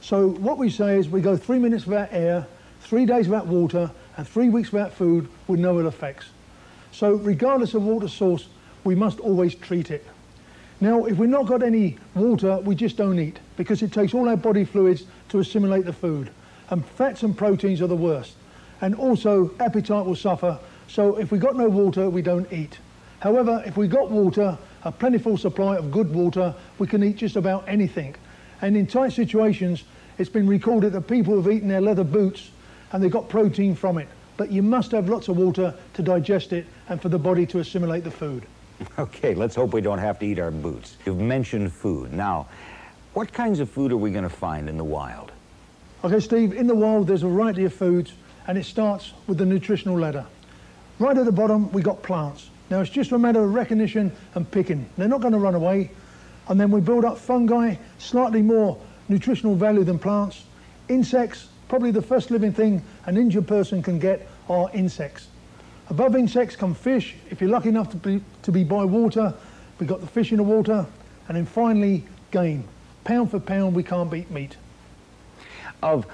So what we say is we go three minutes without air, three days without water, and three weeks without food with no ill effects. So regardless of water source, we must always treat it. Now, if we've not got any water, we just don't eat because it takes all our body fluids to assimilate the food. And fats and proteins are the worst. And also, appetite will suffer. So if we've got no water, we don't eat. However, if we've got water, a plentiful supply of good water, we can eat just about anything. And in tight situations, it's been recorded that people have eaten their leather boots and they got protein from it. But you must have lots of water to digest it and for the body to assimilate the food. Okay, let's hope we don't have to eat our boots. You've mentioned food. Now, what kinds of food are we going to find in the wild? Okay, Steve, in the wild there's a variety of foods and it starts with the nutritional ladder. Right at the bottom we got plants. Now it's just a matter of recognition and picking. They're not going to run away. And then we build up fungi, slightly more nutritional value than plants. Insects, probably the first living thing an injured person can get are insects. Above insects come fish. If you're lucky enough to be, to be by water, we've got the fish in the water. And then finally, game. Pound for pound, we can't beat meat. Of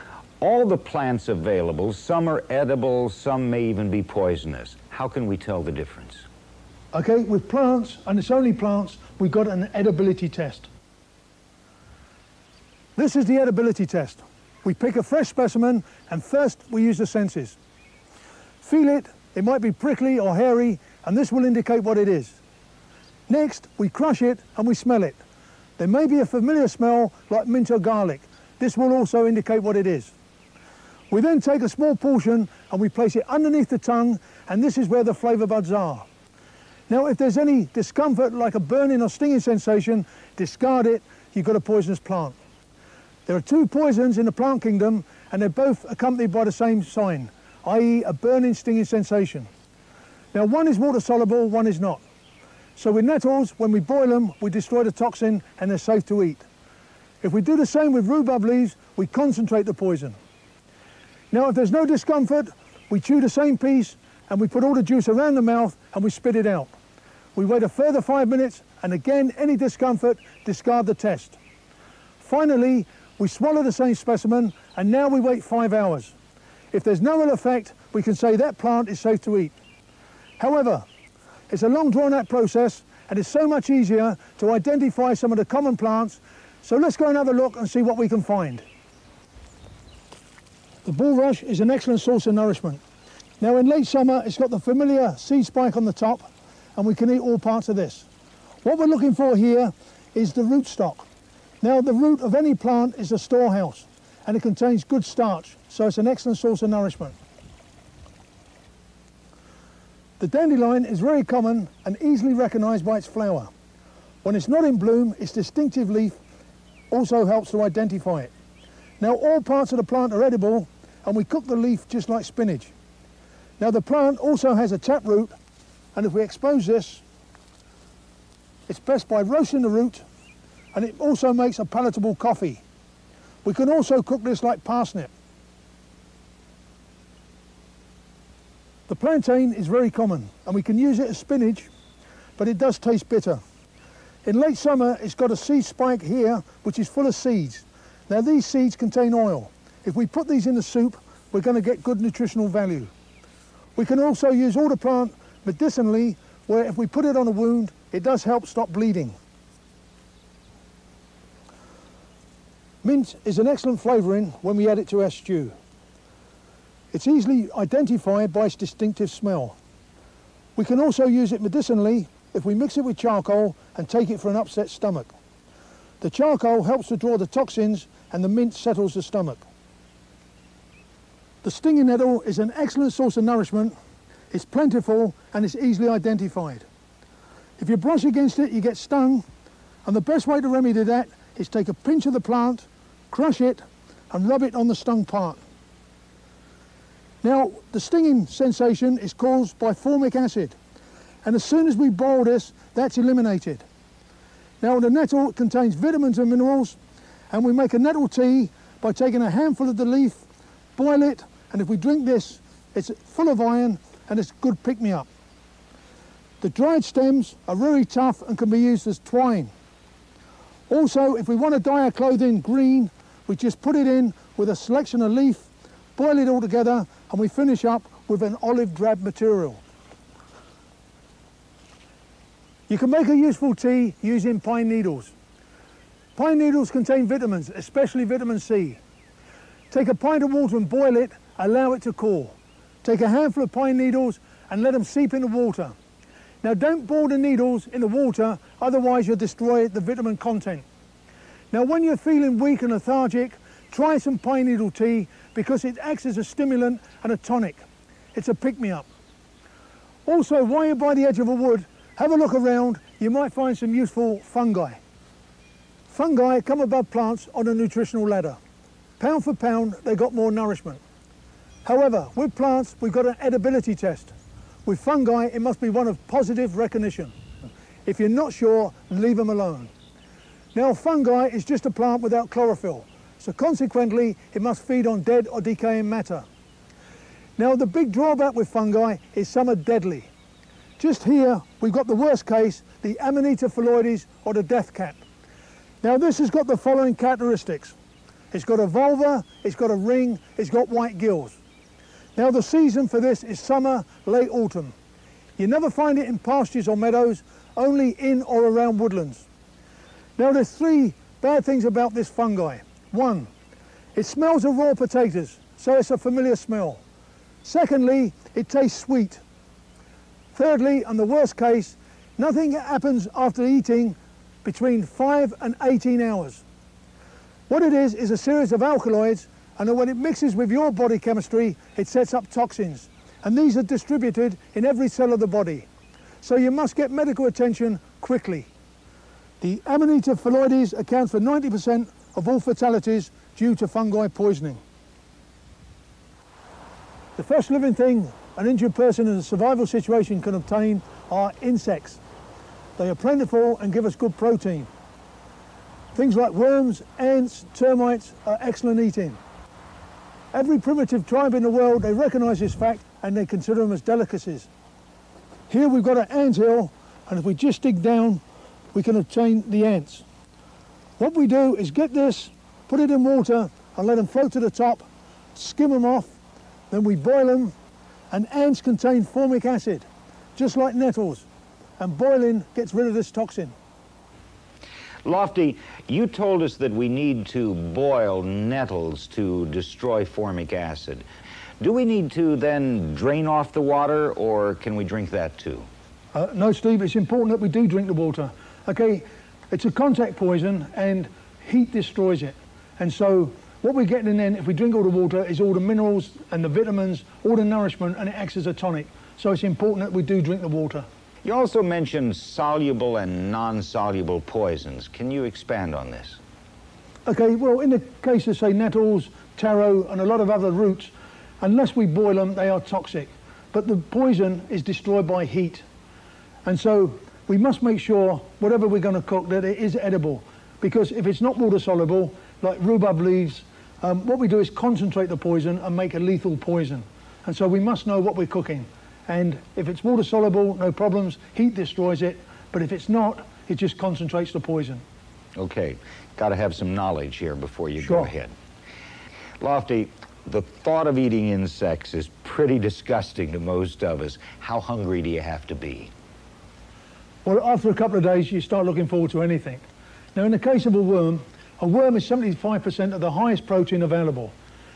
all the plants available, some are edible, some may even be poisonous. How can we tell the difference? Okay, with plants, and it's only plants, we've got an edibility test. This is the edibility test. We pick a fresh specimen and first we use the senses. Feel it, it might be prickly or hairy and this will indicate what it is. Next, we crush it and we smell it. There may be a familiar smell like mint or garlic. This will also indicate what it is. We then take a small portion and we place it underneath the tongue and this is where the flavour buds are. Now if there's any discomfort like a burning or stinging sensation, discard it, you've got a poisonous plant. There are two poisons in the plant kingdom and they're both accompanied by the same sign, i.e. a burning, stinging sensation. Now one is water soluble, one is not. So with nettles, when we boil them, we destroy the toxin and they're safe to eat. If we do the same with rhubarb leaves, we concentrate the poison. Now if there's no discomfort, we chew the same piece and we put all the juice around the mouth and we spit it out. We wait a further five minutes and again, any discomfort, discard the test. Finally, we swallow the same specimen and now we wait five hours. If there's no ill effect, we can say that plant is safe to eat. However, it's a long drawn out process and it's so much easier to identify some of the common plants. So let's go and have a look and see what we can find. The bulrush is an excellent source of nourishment. Now in late summer, it's got the familiar seed spike on the top and we can eat all parts of this. What we're looking for here is the rootstock. Now the root of any plant is a storehouse and it contains good starch, so it's an excellent source of nourishment. The dandelion is very common and easily recognised by its flower. When it's not in bloom, its distinctive leaf also helps to identify it. Now all parts of the plant are edible and we cook the leaf just like spinach. Now the plant also has a taproot and if we expose this, it's best by roasting the root and it also makes a palatable coffee. We can also cook this like parsnip. The plantain is very common and we can use it as spinach, but it does taste bitter. In late summer, it's got a seed spike here, which is full of seeds. Now these seeds contain oil. If we put these in the soup, we're going to get good nutritional value. We can also use all the plant medicinally, where if we put it on a wound, it does help stop bleeding. Mint is an excellent flavouring when we add it to our stew. It's easily identified by its distinctive smell. We can also use it medicinally if we mix it with charcoal and take it for an upset stomach. The charcoal helps to draw the toxins and the mint settles the stomach. The stinging nettle is an excellent source of nourishment. It's plentiful and it's easily identified. If you brush against it, you get stung, and the best way to remedy that is take a pinch of the plant crush it and rub it on the stung part. Now, the stinging sensation is caused by formic acid, and as soon as we boil this, that's eliminated. Now, the nettle contains vitamins and minerals, and we make a nettle tea by taking a handful of the leaf, boil it, and if we drink this, it's full of iron and it's good pick-me-up. The dried stems are very tough and can be used as twine. Also, if we want to dye our clothing green, we just put it in with a selection of leaf, boil it all together, and we finish up with an olive drab material. You can make a useful tea using pine needles. Pine needles contain vitamins, especially vitamin C. Take a pint of water and boil it, allow it to cool. Take a handful of pine needles and let them seep in the water. Now don't boil the needles in the water, otherwise you'll destroy the vitamin content. Now when you're feeling weak and lethargic, try some pine needle tea because it acts as a stimulant and a tonic. It's a pick-me-up. Also, while you're by the edge of a wood, have a look around, you might find some useful fungi. Fungi come above plants on a nutritional ladder. Pound for pound, they got more nourishment. However, with plants, we've got an edibility test. With fungi, it must be one of positive recognition. If you're not sure, leave them alone. Now, fungi is just a plant without chlorophyll, so consequently, it must feed on dead or decaying matter. Now, the big drawback with fungi is some are deadly. Just here, we've got the worst case, the Amanita phalloides or the death cap. Now, this has got the following characteristics. It's got a volva, it's got a ring, it's got white gills. Now the season for this is summer, late autumn. You never find it in pastures or meadows, only in or around woodlands. Now there's three bad things about this fungi. One, it smells of raw potatoes, so it's a familiar smell. Secondly, it tastes sweet. Thirdly, and the worst case, nothing happens after eating between 5 and 18 hours. What it is, is a series of alkaloids and when it mixes with your body chemistry, it sets up toxins. And these are distributed in every cell of the body. So you must get medical attention quickly. The Amanita phalloides accounts for 90% of all fatalities due to fungi poisoning. The first living thing an injured person in a survival situation can obtain are insects. They are plentiful and give us good protein. Things like worms, ants, termites are excellent eating. Every primitive tribe in the world, they recognise this fact and they consider them as delicacies. Here we've got an ant hill, and if we just dig down, we can obtain the ants. What we do is get this, put it in water, and let them float to the top, skim them off, then we boil them, and ants contain formic acid, just like nettles, and boiling gets rid of this toxin. Lofty, you told us that we need to boil nettles to destroy formic acid. Do we need to then drain off the water, or can we drink that too? Uh, no, Steve, it's important that we do drink the water. Okay, it's a contact poison and heat destroys it. And so what we're getting in then, if we drink all the water, is all the minerals and the vitamins, all the nourishment, and it acts as a tonic. So it's important that we do drink the water. You also mentioned soluble and non-soluble poisons. Can you expand on this? Okay, well, in the case of, say, nettles, taro, and a lot of other roots, unless we boil them, they are toxic. But the poison is destroyed by heat. And so we must make sure, whatever we're going to cook, that it is edible. Because if it's not water soluble, like rhubarb leaves, um, what we do is concentrate the poison and make a lethal poison. And so we must know what we're cooking. And if it's water soluble, no problems, heat destroys it. But if it's not, it just concentrates the poison. Okay, got to have some knowledge here before you sure. go ahead. Lofty, the thought of eating insects is pretty disgusting to most of us. How hungry do you have to be? Well, after a couple of days, you start looking forward to anything. Now, in the case of a worm, a worm is 75% of the highest protein available.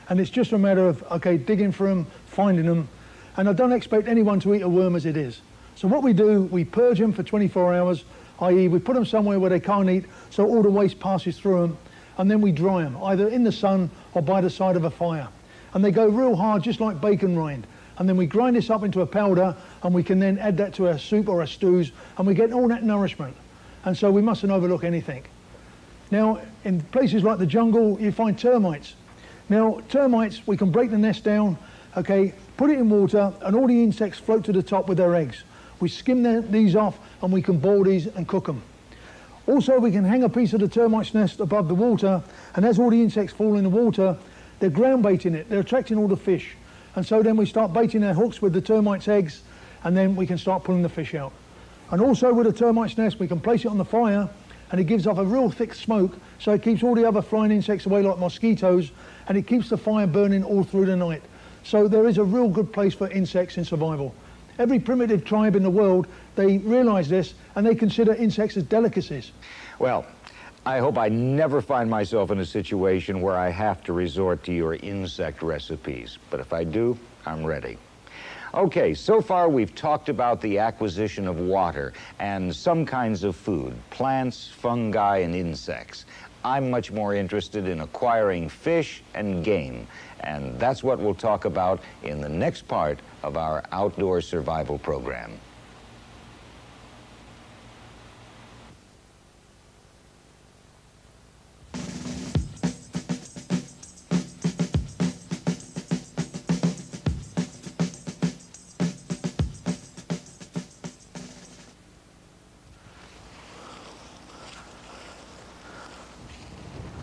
And it's just a matter of, okay, digging for them, finding them, and I don't expect anyone to eat a worm as it is. So what we do, we purge them for 24 hours, i.e. we put them somewhere where they can't eat so all the waste passes through them, and then we dry them, either in the sun or by the side of a fire. And they go real hard, just like bacon rind. And then we grind this up into a powder, and we can then add that to our soup or our stews, and we get all that nourishment. And so we mustn't overlook anything. Now, in places like the jungle, you find termites. Now, termites, we can break the nest down, okay, put it in water, and all the insects float to the top with their eggs. We skim the, these off, and we can boil these and cook them. Also, we can hang a piece of the termite's nest above the water, and as all the insects fall in the water, they're ground baiting it, they're attracting all the fish. And so then we start baiting our hooks with the termite's eggs, and then we can start pulling the fish out. And also with the termite's nest, we can place it on the fire, and it gives off a real thick smoke, so it keeps all the other flying insects away like mosquitoes, and it keeps the fire burning all through the night. So there is a real good place for insects in survival. Every primitive tribe in the world, they realize this and they consider insects as delicacies. Well, I hope I never find myself in a situation where I have to resort to your insect recipes. But if I do, I'm ready. Okay, so far we've talked about the acquisition of water and some kinds of food, plants, fungi, and insects. I'm much more interested in acquiring fish and game, and that's what we'll talk about in the next part of our outdoor survival program.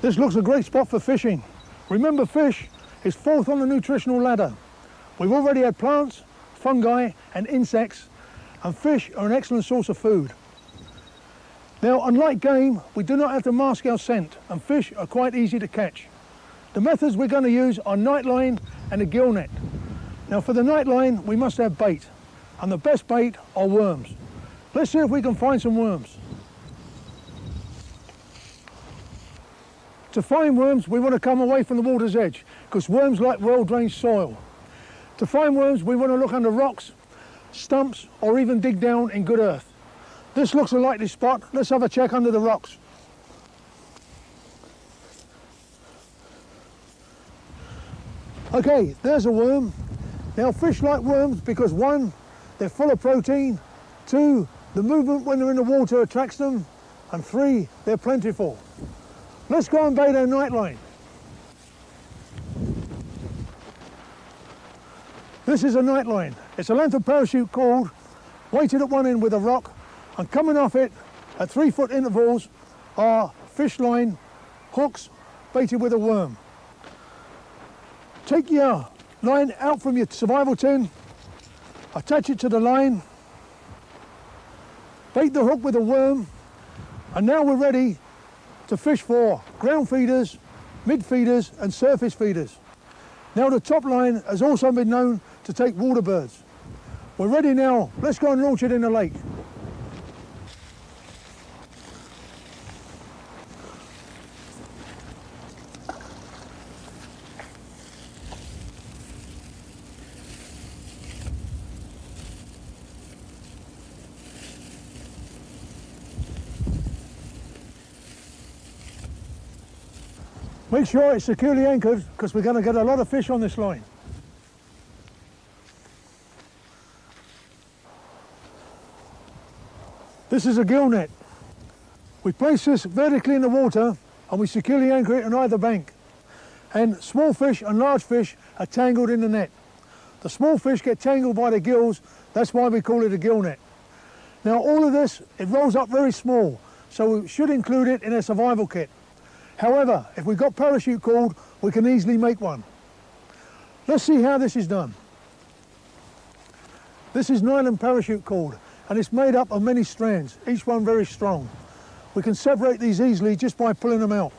This looks a great spot for fishing. Remember fish is fourth on the nutritional ladder. We've already had plants, fungi and insects and fish are an excellent source of food. Now unlike game, we do not have to mask our scent and fish are quite easy to catch. The methods we're going to use are nightline and a gill net. Now for the nightline we must have bait and the best bait are worms. Let's see if we can find some worms. To find worms, we want to come away from the water's edge because worms like well-drained soil. To find worms, we want to look under rocks, stumps, or even dig down in good earth. This looks a likely spot. Let's have a check under the rocks. Okay, there's a worm. Now fish like worms because one, they're full of protein, two, the movement when they're in the water attracts them, and three, they're plentiful. Let's go and bait our nightline. This is a night line. It's a length of parachute cord, weighted at one end with a rock, and coming off it at three foot intervals are fish line, hooks, baited with a worm. Take your line out from your survival tin, attach it to the line, bait the hook with a worm, and now we're ready to fish for ground feeders, mid feeders and surface feeders. Now the top line has also been known to take water birds. We're ready now, let's go and launch it in the lake. Make sure it's securely anchored because we're going to get a lot of fish on this line. This is a gill net. We place this vertically in the water and we securely anchor it on either bank. And small fish and large fish are tangled in the net. The small fish get tangled by the gills, that's why we call it a gill net. Now all of this, it rolls up very small, so we should include it in a survival kit. However, if we've got parachute cord, we can easily make one. Let's see how this is done. This is nylon parachute cord and it's made up of many strands, each one very strong. We can separate these easily just by pulling them out.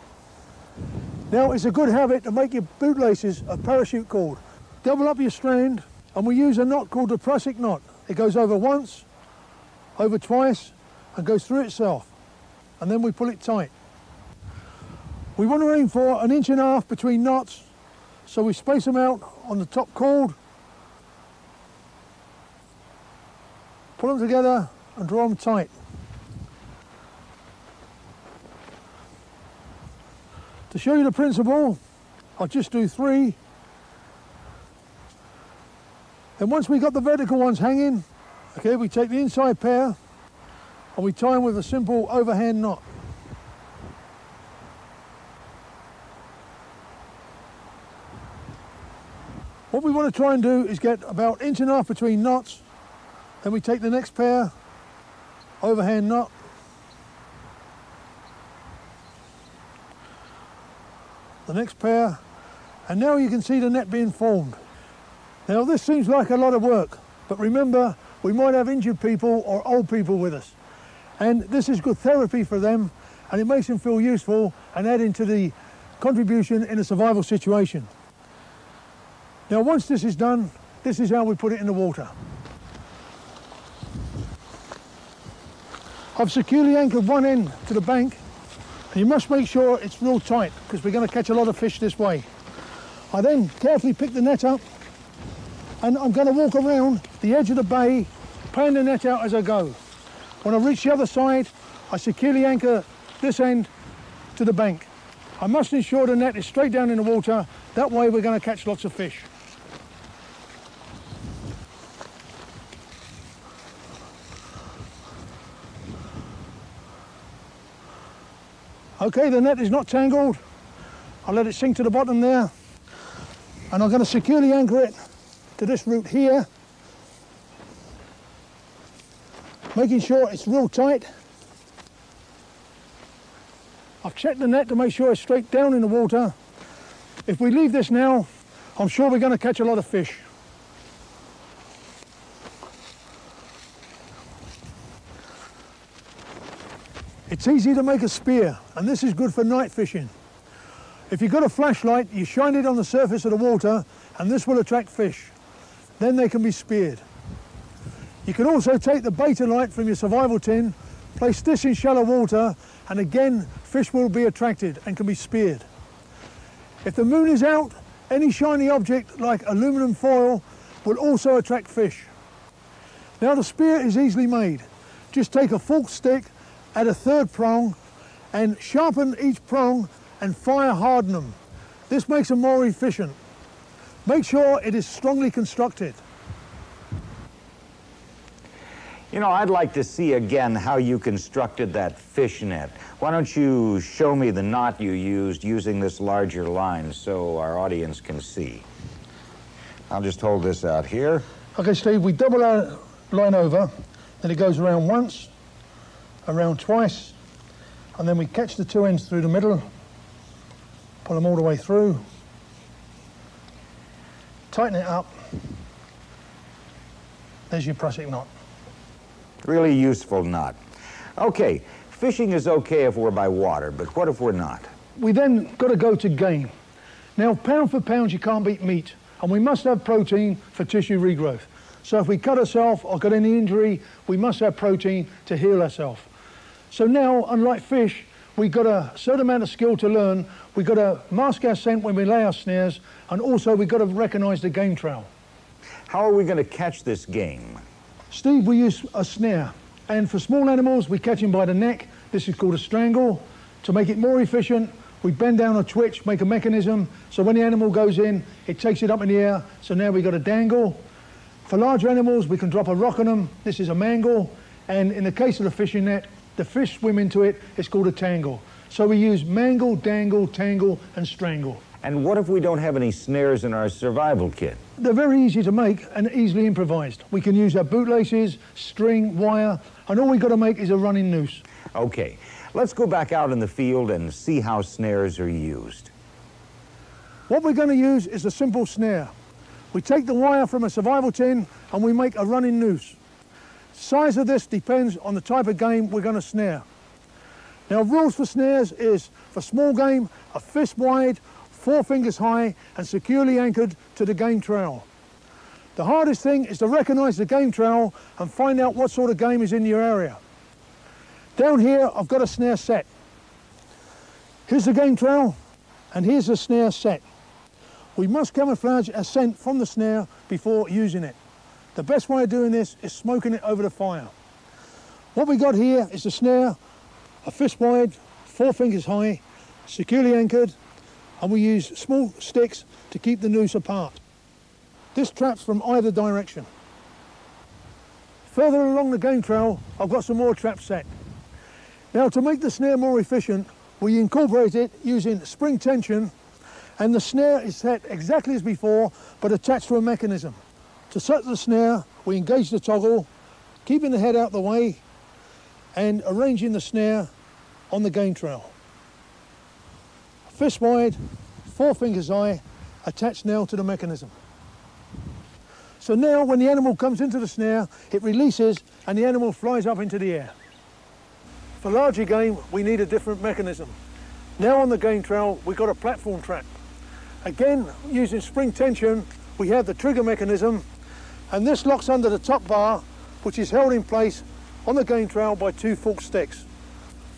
Now it's a good habit to make your bootlaces a parachute cord. Double up your strand and we use a knot called the prusik knot. It goes over once, over twice and goes through itself and then we pull it tight. We want to aim for an inch and a half between knots, so we space them out on the top cord, pull them together and draw them tight. To show you the principle, I'll just do three. And once we've got the vertical ones hanging, okay, we take the inside pair and we tie them with a simple overhand knot. What we want to try and do is get about inch and a half between knots. Then we take the next pair, overhand knot. The next pair, and now you can see the net being formed. Now this seems like a lot of work, but remember, we might have injured people or old people with us. And this is good therapy for them, and it makes them feel useful and adding to the contribution in a survival situation. Now once this is done, this is how we put it in the water. I've securely anchored one end to the bank and you must make sure it's real tight because we're going to catch a lot of fish this way. I then carefully pick the net up and I'm going to walk around the edge of the bay, paying the net out as I go. When I reach the other side, I securely anchor this end to the bank. I must ensure the net is straight down in the water, that way we're going to catch lots of fish. Okay, the net is not tangled. I'll let it sink to the bottom there. And I'm going to securely anchor it to this root here. Making sure it's real tight. I've checked the net to make sure it's straight down in the water. If we leave this now, I'm sure we're going to catch a lot of fish. It's easy to make a spear, and this is good for night fishing. If you've got a flashlight, you shine it on the surface of the water, and this will attract fish. Then they can be speared. You can also take the beta light from your survival tin, place this in shallow water, and again, fish will be attracted and can be speared. If the moon is out, any shiny object like aluminum foil will also attract fish. Now the spear is easily made. Just take a forked stick add a third prong and sharpen each prong and fire harden them. This makes them more efficient. Make sure it is strongly constructed. You know, I'd like to see again how you constructed that fish net. Why don't you show me the knot you used using this larger line so our audience can see. I'll just hold this out here. Okay, Steve, we double our line over, then it goes around once, around twice, and then we catch the two ends through the middle, pull them all the way through, tighten it up, there's your prusik knot. Really useful knot. Okay, fishing is okay if we're by water, but what if we're not? We then got to go to game. Now, pound for pound, you can't beat meat, and we must have protein for tissue regrowth. So if we cut ourselves or got any injury, we must have protein to heal ourselves. So now, unlike fish, we've got a certain amount of skill to learn. We've got to mask our scent when we lay our snares, and also we've got to recognise the game trail. How are we going to catch this game? Steve, we use a snare. And for small animals, we catch them by the neck. This is called a strangle. To make it more efficient, we bend down a twitch, make a mechanism. So when the animal goes in, it takes it up in the air. So now we've got a dangle. For larger animals, we can drop a rock on them. This is a mangle. And in the case of the fishing net, the fish swim into it, it's called a tangle. So we use mangle, dangle, tangle, and strangle. And what if we don't have any snares in our survival kit? They're very easy to make and easily improvised. We can use our bootlaces, string, wire, and all we've got to make is a running noose. Okay, let's go back out in the field and see how snares are used. What we're going to use is a simple snare. We take the wire from a survival tin and we make a running noose. Size of this depends on the type of game we're going to snare. Now rules for snares is for small game, a fist wide, four fingers high and securely anchored to the game trail. The hardest thing is to recognise the game trail and find out what sort of game is in your area. Down here I've got a snare set. Here's the game trail and here's the snare set. We must camouflage a scent from the snare before using it. The best way of doing this is smoking it over the fire. What we got here is a snare, a fist wide, four fingers high, securely anchored, and we use small sticks to keep the noose apart. This traps from either direction. Further along the game trail, I've got some more traps set. Now to make the snare more efficient, we incorporate it using spring tension and the snare is set exactly as before, but attached to a mechanism. To set the snare, we engage the toggle, keeping the head out of the way and arranging the snare on the game trail. Fist wide, four fingers high, attached now to the mechanism. So now when the animal comes into the snare, it releases and the animal flies up into the air. For larger game, we need a different mechanism. Now on the game trail, we've got a platform trap. Again, using spring tension, we have the trigger mechanism and this locks under the top bar, which is held in place on the game trail by two forked sticks.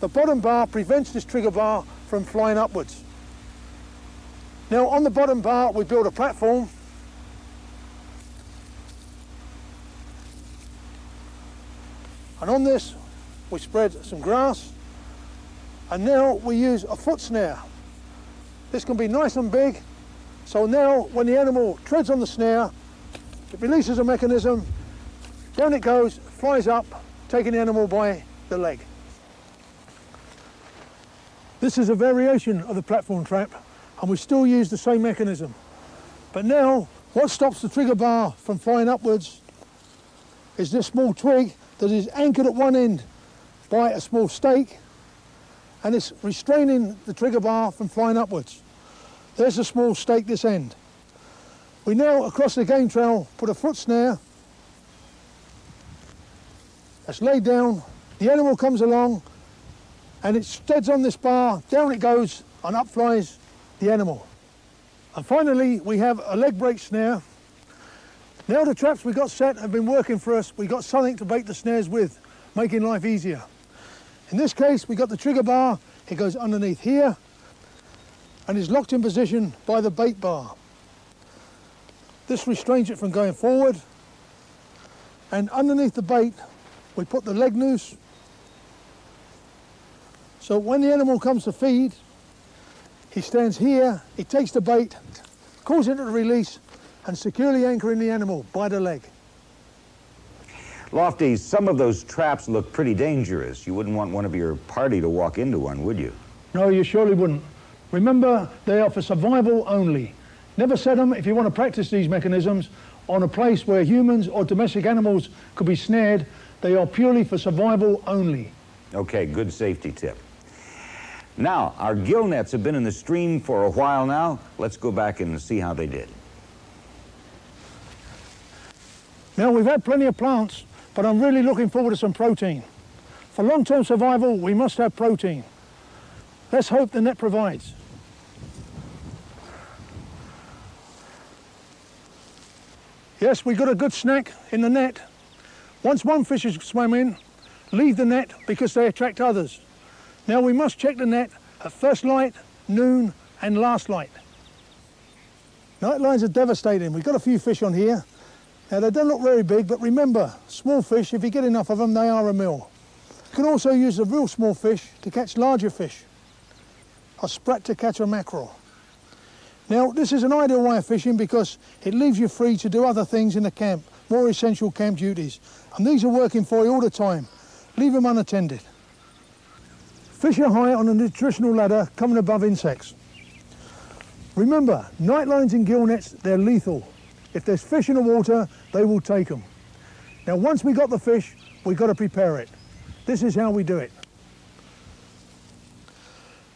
The bottom bar prevents this trigger bar from flying upwards. Now on the bottom bar we build a platform and on this we spread some grass and now we use a foot snare. This can be nice and big so now when the animal treads on the snare it releases a mechanism, down it goes, flies up, taking the animal by the leg. This is a variation of the platform trap and we still use the same mechanism. But now what stops the trigger bar from flying upwards is this small twig that is anchored at one end by a small stake and it's restraining the trigger bar from flying upwards. There's a small stake this end. We now, across the game trail, put a foot snare. That's laid down. The animal comes along and it steads on this bar, down it goes and up flies the animal. And finally, we have a leg break snare. Now the traps we got set have been working for us. We got something to bait the snares with, making life easier. In this case, we got the trigger bar. It goes underneath here and is locked in position by the bait bar. This restrains it from going forward. And underneath the bait, we put the leg noose. So when the animal comes to feed, he stands here, he takes the bait, calls into the release, and securely anchoring the animal by the leg. Lofty, some of those traps look pretty dangerous. You wouldn't want one of your party to walk into one, would you? No, you surely wouldn't. Remember, they are for survival only. Never set them, if you want to practice these mechanisms, on a place where humans or domestic animals could be snared. They are purely for survival only. Okay, good safety tip. Now, our gill nets have been in the stream for a while now. Let's go back and see how they did. Now, we've had plenty of plants, but I'm really looking forward to some protein. For long-term survival, we must have protein. Let's hope the net provides. Yes, we got a good snack in the net. Once one fish has swam in, leave the net because they attract others. Now we must check the net at first light, noon and last light. Night lines are devastating. We've got a few fish on here. Now they don't look very big, but remember, small fish, if you get enough of them, they are a meal. You can also use the real small fish to catch larger fish. A sprat to catch a mackerel. Now, this is an ideal way of fishing because it leaves you free to do other things in the camp, more essential camp duties. And these are working for you all the time. Leave them unattended. Fish are high on a nutritional ladder coming above insects. Remember, night lines and gill nets, they're lethal. If there's fish in the water, they will take them. Now, once we got the fish, we've got to prepare it. This is how we do it.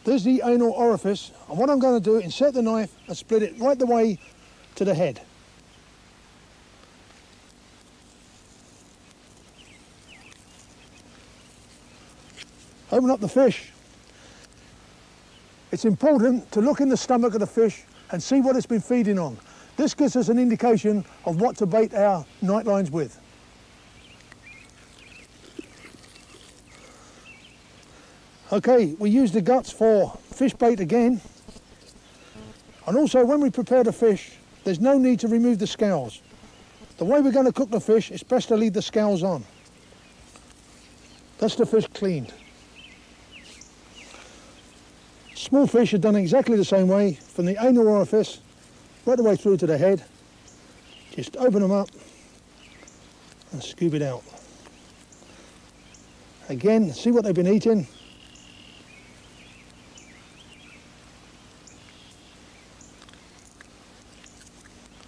There's the anal orifice, and what I'm going to do is insert the knife and split it right the way to the head. Open up the fish. It's important to look in the stomach of the fish and see what it's been feeding on. This gives us an indication of what to bait our night lines with. Okay, we use the guts for fish bait again. And also when we prepare the fish, there's no need to remove the scales. The way we're going to cook the fish, it's best to leave the scales on. That's the fish cleaned. Small fish are done exactly the same way, from the anal orifice right the way through to the head. Just open them up and scoop it out. Again, see what they've been eating.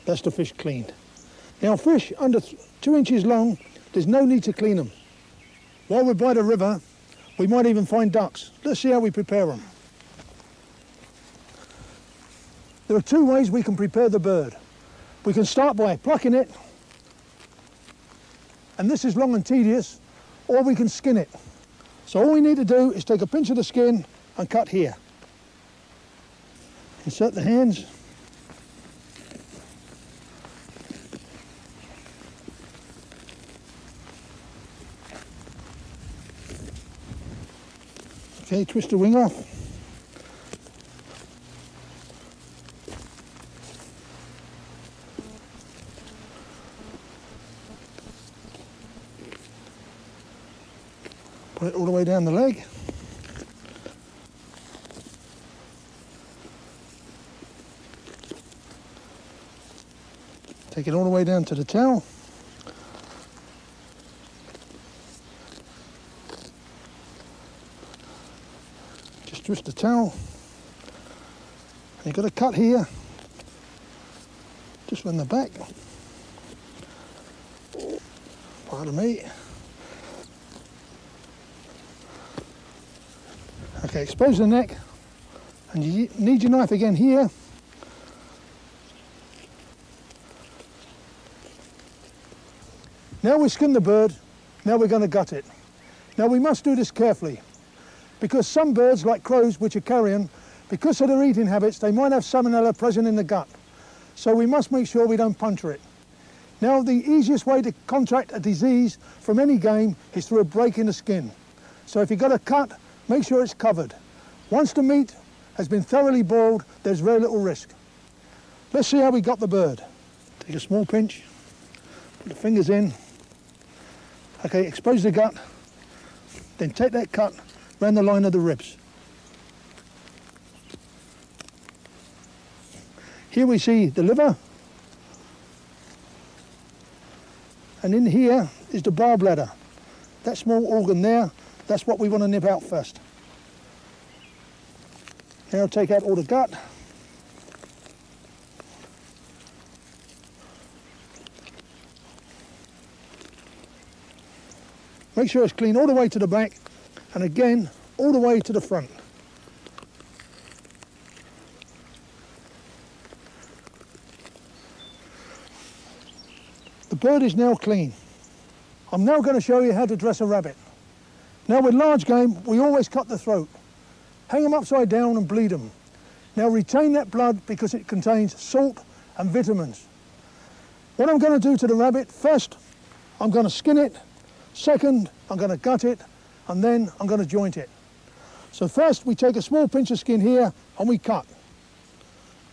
That's the fish cleaned. Now fish under two inches long, there's no need to clean them. While we're by the river, we might even find ducks. Let's see how we prepare them. There are two ways we can prepare the bird. We can start by plucking it, and this is long and tedious, or we can skin it. So all we need to do is take a pinch of the skin and cut here. Insert the hands Okay, twist the wing off. Put it all the way down the leg. Take it all the way down to the tail. Twist the tail. And you've got a cut here. Just on the back. Pardon me. Okay, expose the neck. And you need your knife again here. Now we skin the bird, now we're going to gut it. Now we must do this carefully because some birds, like crows, which are carrion, because of their eating habits, they might have salmonella present in the gut. So we must make sure we don't puncture it. Now the easiest way to contract a disease from any game is through a break in the skin. So if you've got a cut, make sure it's covered. Once the meat has been thoroughly boiled, there's very little risk. Let's see how we got the bird. Take a small pinch, put the fingers in, Okay, expose the gut, then take that cut around the line of the ribs. Here we see the liver, and in here is the bar bladder. That small organ there, that's what we want to nip out first. Now take out all the gut. Make sure it's clean all the way to the back and again all the way to the front. The bird is now clean. I'm now going to show you how to dress a rabbit. Now with large game, we always cut the throat. Hang them upside down and bleed them. Now retain that blood because it contains salt and vitamins. What I'm going to do to the rabbit, first I'm going to skin it Second, I'm going to gut it, and then I'm going to joint it. So first, we take a small pinch of skin here, and we cut.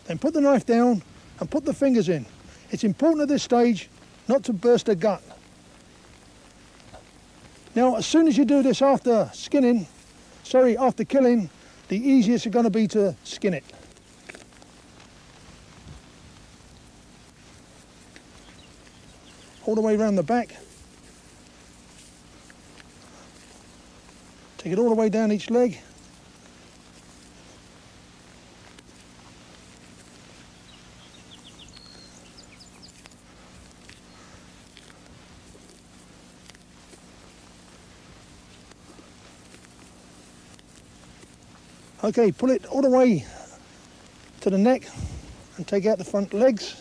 Then put the knife down and put the fingers in. It's important at this stage not to burst a gut. Now, as soon as you do this after skinning, sorry, after killing, the easiest it's going to be to skin it. All the way around the back. Take it all the way down each leg. Okay, pull it all the way to the neck and take out the front legs.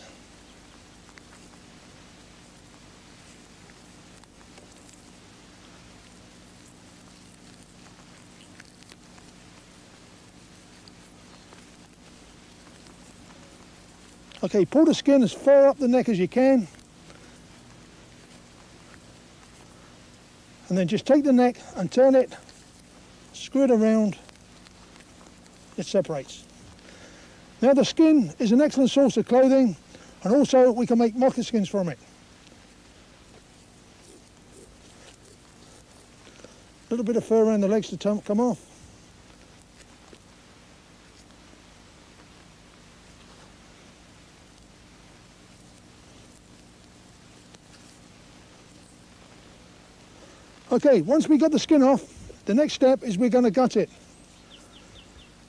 Okay, pull the skin as far up the neck as you can. And then just take the neck and turn it, screw it around, it separates. Now the skin is an excellent source of clothing and also we can make moccasins from it. A little bit of fur around the legs to come off. Okay, once we got the skin off, the next step is we're going to gut it.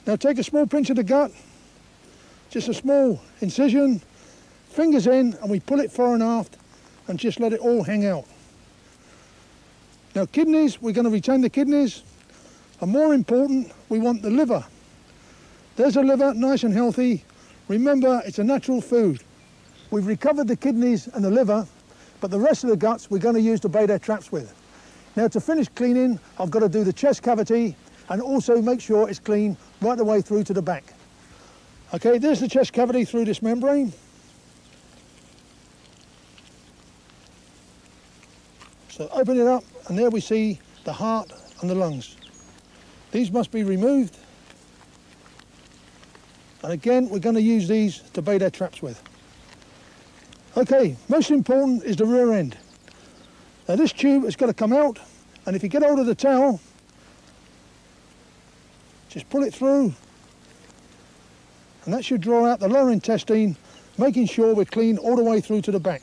Now take a small pinch of the gut, just a small incision, fingers in, and we pull it far and aft and just let it all hang out. Now kidneys, we're going to retain the kidneys, and more important, we want the liver. There's a liver, nice and healthy. Remember, it's a natural food. We've recovered the kidneys and the liver, but the rest of the guts we're going to use to bait our traps with. Now to finish cleaning, I've got to do the chest cavity and also make sure it's clean right the way through to the back. Okay, there's the chest cavity through this membrane. So open it up and there we see the heart and the lungs. These must be removed. And again, we're going to use these to bait our traps with. Okay, most important is the rear end. Now this tube has got to come out, and if you get hold of the towel, just pull it through, and that should draw out the lower intestine, making sure we're clean all the way through to the back.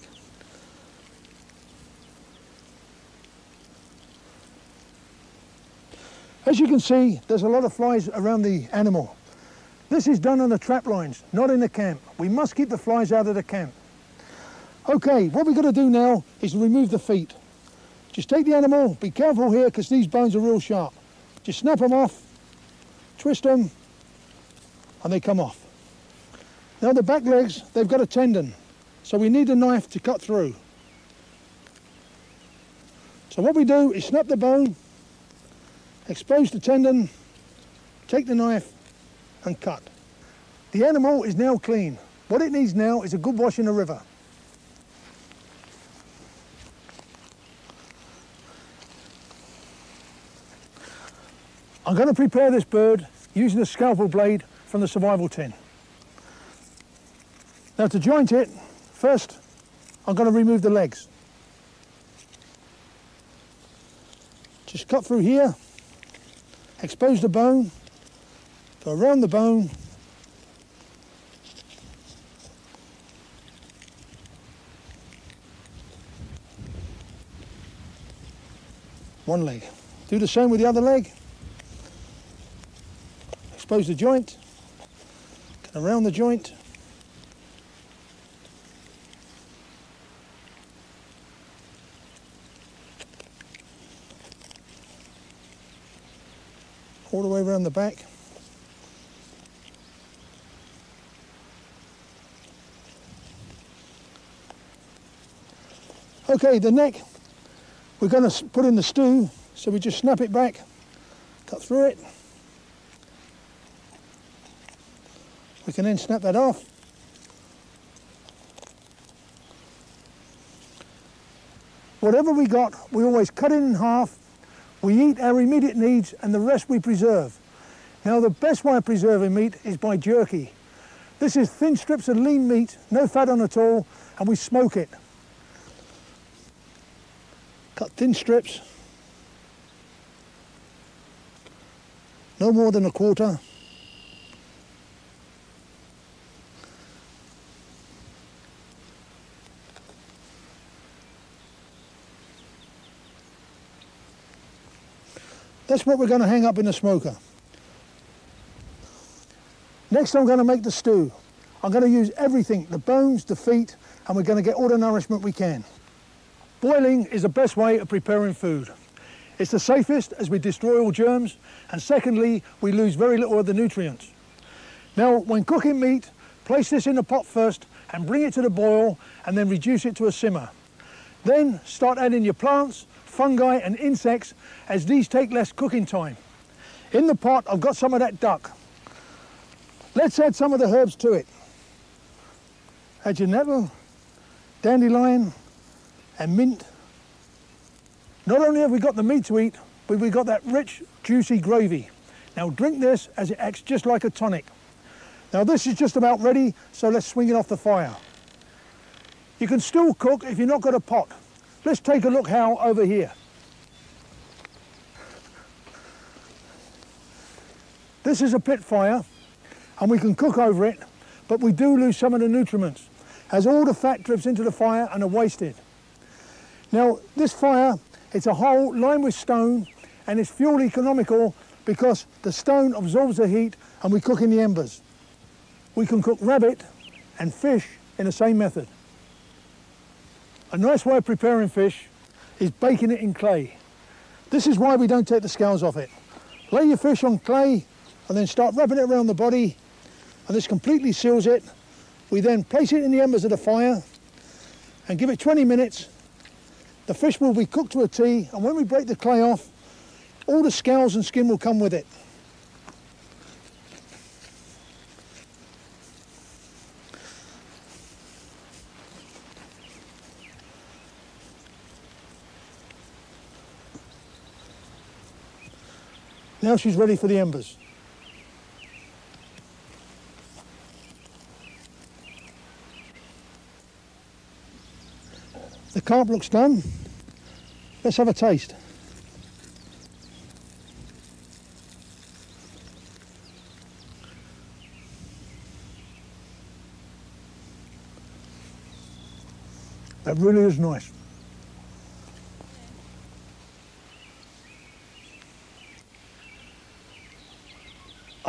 As you can see, there's a lot of flies around the animal. This is done on the trap lines, not in the camp. We must keep the flies out of the camp. Okay, what we've got to do now is remove the feet. Just take the animal, be careful here because these bones are real sharp. Just snap them off, twist them, and they come off. Now the back legs, they've got a tendon, so we need a knife to cut through. So what we do is snap the bone, expose the tendon, take the knife and cut. The animal is now clean. What it needs now is a good wash in the river. I'm going to prepare this bird using a scalpel blade from the survival tin. Now to joint it, first I'm going to remove the legs. Just cut through here, expose the bone, go around the bone, one leg. Do the same with the other leg. Expose the joint, around the joint. All the way around the back. Okay, the neck, we're going to put in the stew, so we just snap it back, cut through it. We can then snap that off. Whatever we got, we always cut it in half. We eat our immediate needs and the rest we preserve. Now the best way of preserving meat is by jerky. This is thin strips of lean meat, no fat on at all, and we smoke it. Cut thin strips, no more than a quarter. That's what we're going to hang up in the smoker. Next I'm going to make the stew. I'm going to use everything, the bones, the feet, and we're going to get all the nourishment we can. Boiling is the best way of preparing food. It's the safest as we destroy all germs, and secondly, we lose very little of the nutrients. Now, when cooking meat, place this in the pot first and bring it to the boil and then reduce it to a simmer. Then start adding your plants, fungi and insects as these take less cooking time. In the pot I've got some of that duck. Let's add some of the herbs to it. Add your nettle, dandelion and mint. Not only have we got the meat to eat, but we've got that rich, juicy gravy. Now drink this as it acts just like a tonic. Now this is just about ready, so let's swing it off the fire. You can still cook if you've not got a pot. Let's take a look how over here. This is a pit fire and we can cook over it, but we do lose some of the nutrients as all the fat drips into the fire and are wasted. Now this fire, it's a hole lined with stone and it's fuel economical because the stone absorbs the heat and we cook in the embers. We can cook rabbit and fish in the same method. A nice way of preparing fish is baking it in clay. This is why we don't take the scales off it. Lay your fish on clay and then start wrapping it around the body and this completely seals it. We then place it in the embers of the fire and give it 20 minutes. The fish will be cooked to a a T and when we break the clay off, all the scales and skin will come with it. Now she's ready for the embers. The carp looks done. Let's have a taste. That really is nice.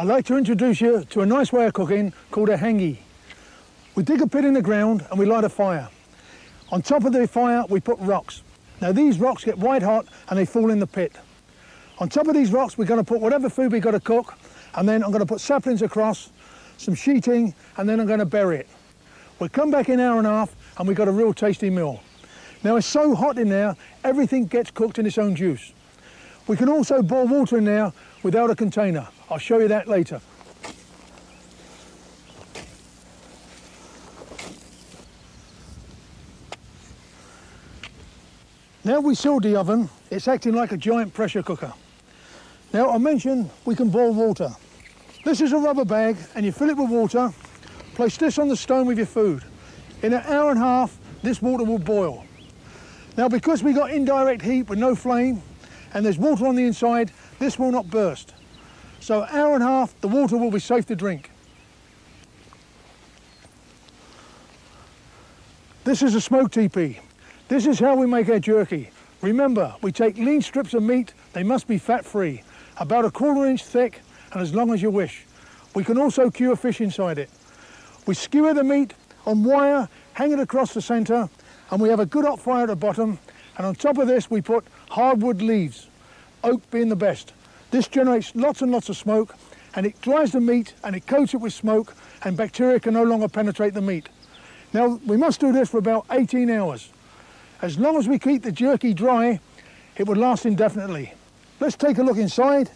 I'd like to introduce you to a nice way of cooking called a hangi. We dig a pit in the ground and we light a fire. On top of the fire we put rocks. Now these rocks get white hot and they fall in the pit. On top of these rocks we're going to put whatever food we've got to cook and then I'm going to put saplings across, some sheeting and then I'm going to bury it. We'll come back in an hour and a half and we've got a real tasty meal. Now it's so hot in there everything gets cooked in its own juice. We can also boil water in there without a container. I'll show you that later. Now we sealed the oven, it's acting like a giant pressure cooker. Now I mentioned we can boil water. This is a rubber bag and you fill it with water, place this on the stone with your food. In an hour and a half, this water will boil. Now because we got indirect heat with no flame and there's water on the inside, this will not burst. So hour and a half, the water will be safe to drink. This is a smoke teepee. This is how we make our jerky. Remember, we take lean strips of meat, they must be fat-free, about a quarter inch thick and as long as you wish. We can also cure fish inside it. We skewer the meat on wire, hang it across the centre, and we have a good hot fire at the bottom, and on top of this we put hardwood leaves, oak being the best. This generates lots and lots of smoke and it dries the meat and it coats it with smoke and bacteria can no longer penetrate the meat. Now we must do this for about 18 hours. As long as we keep the jerky dry, it would last indefinitely. Let's take a look inside.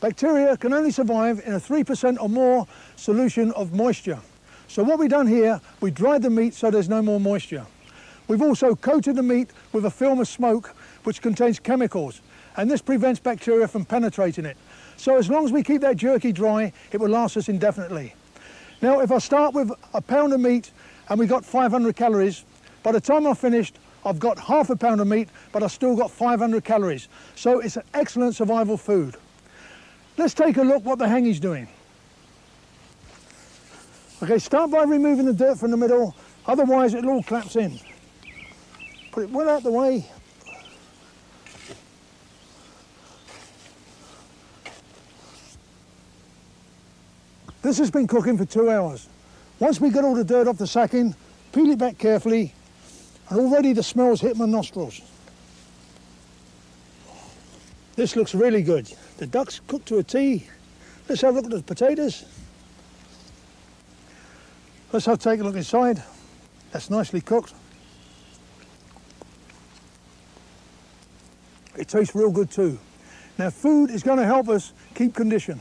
Bacteria can only survive in a 3% or more solution of moisture. So what we've done here, we dried the meat so there's no more moisture. We've also coated the meat with a film of smoke which contains chemicals and this prevents bacteria from penetrating it. So as long as we keep that jerky dry, it will last us indefinitely. Now, if I start with a pound of meat and we got 500 calories, by the time I've finished, I've got half a pound of meat, but I've still got 500 calories. So it's an excellent survival food. Let's take a look what the hangi's doing. Okay, start by removing the dirt from the middle, otherwise it'll all collapse in. Put it well out the way, This has been cooking for two hours. Once we get all the dirt off the sacking, peel it back carefully, and already the smell's hit my nostrils. This looks really good. The duck's cooked to a T. Let's have a look at the potatoes. Let's have take a look inside. That's nicely cooked. It tastes real good too. Now food is going to help us keep condition.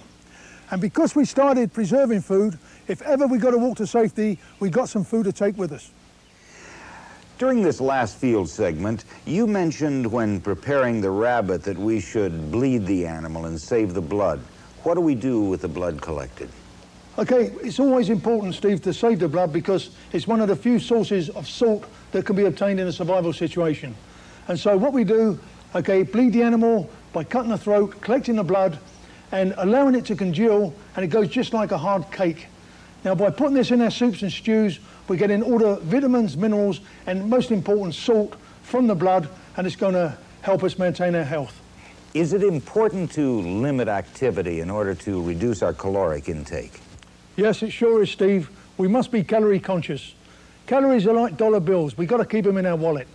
And because we started preserving food, if ever we got to walk to safety, we got some food to take with us. During this last field segment, you mentioned when preparing the rabbit that we should bleed the animal and save the blood. What do we do with the blood collected? Okay, it's always important, Steve, to save the blood because it's one of the few sources of salt that can be obtained in a survival situation. And so what we do, okay, bleed the animal by cutting the throat, collecting the blood, and allowing it to congeal and it goes just like a hard cake. Now by putting this in our soups and stews, we're getting all the vitamins, minerals and most important salt from the blood and it's going to help us maintain our health. Is it important to limit activity in order to reduce our caloric intake? Yes, it sure is, Steve. We must be calorie conscious. Calories are like dollar bills. We've got to keep them in our wallet.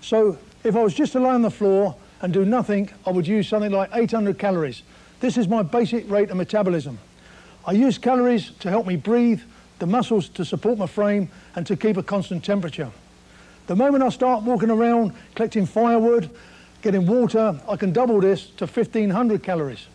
So if I was just to lie on the floor and do nothing, I would use something like 800 calories. This is my basic rate of metabolism. I use calories to help me breathe, the muscles to support my frame and to keep a constant temperature. The moment I start walking around collecting firewood, getting water, I can double this to 1500 calories.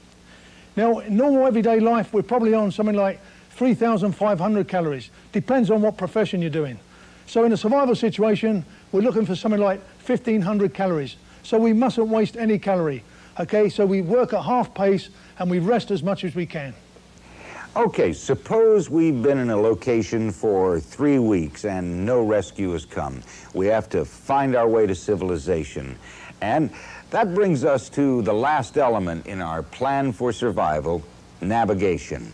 Now, in normal everyday life, we're probably on something like 3,500 calories. Depends on what profession you're doing. So in a survival situation, we're looking for something like 1,500 calories. So we mustn't waste any calorie. Okay, so we work at half pace and we rest as much as we can. Okay, suppose we've been in a location for three weeks and no rescue has come. We have to find our way to civilization. And that brings us to the last element in our plan for survival, navigation.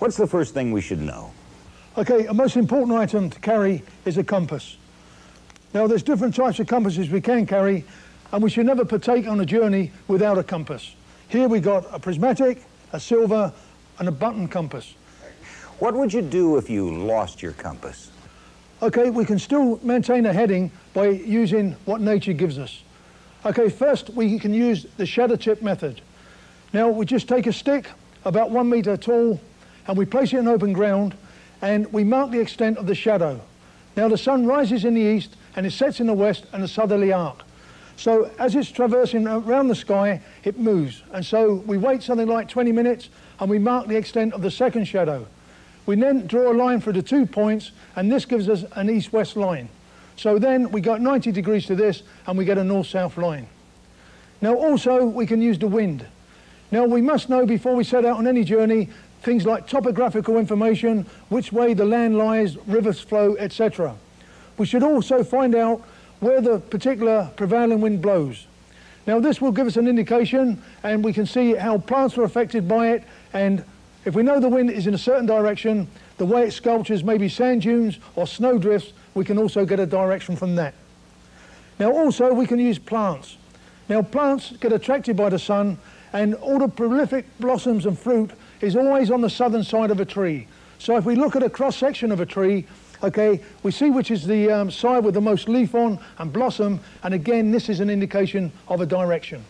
What's the first thing we should know? Okay, a most important item to carry is a compass. Now, there's different types of compasses we can carry, and we should never partake on a journey without a compass. Here we got a prismatic, a Silva, and a button compass. What would you do if you lost your compass? Okay, we can still maintain a heading by using what nature gives us. Okay, first we can use the shadow tip method. Now we just take a stick about one meter tall and we place it in open ground and we mark the extent of the shadow. Now the sun rises in the east and it sets in the west and a southerly arc. So as it's traversing around the sky, it moves. And so we wait something like 20 minutes and we mark the extent of the second shadow. We then draw a line for the two points and this gives us an east-west line. So then we got 90 degrees to this and we get a north-south line. Now also we can use the wind. Now we must know before we set out on any journey things like topographical information, which way the land lies, rivers flow, etc. We should also find out where the particular prevailing wind blows. Now this will give us an indication and we can see how plants are affected by it and if we know the wind is in a certain direction, the way it sculptures maybe sand dunes or snow drifts, we can also get a direction from that. Now also we can use plants. Now plants get attracted by the sun and all the prolific blossoms and fruit is always on the southern side of a tree. So if we look at a cross section of a tree, okay, we see which is the um, side with the most leaf on and blossom, and again, this is an indication of a direction.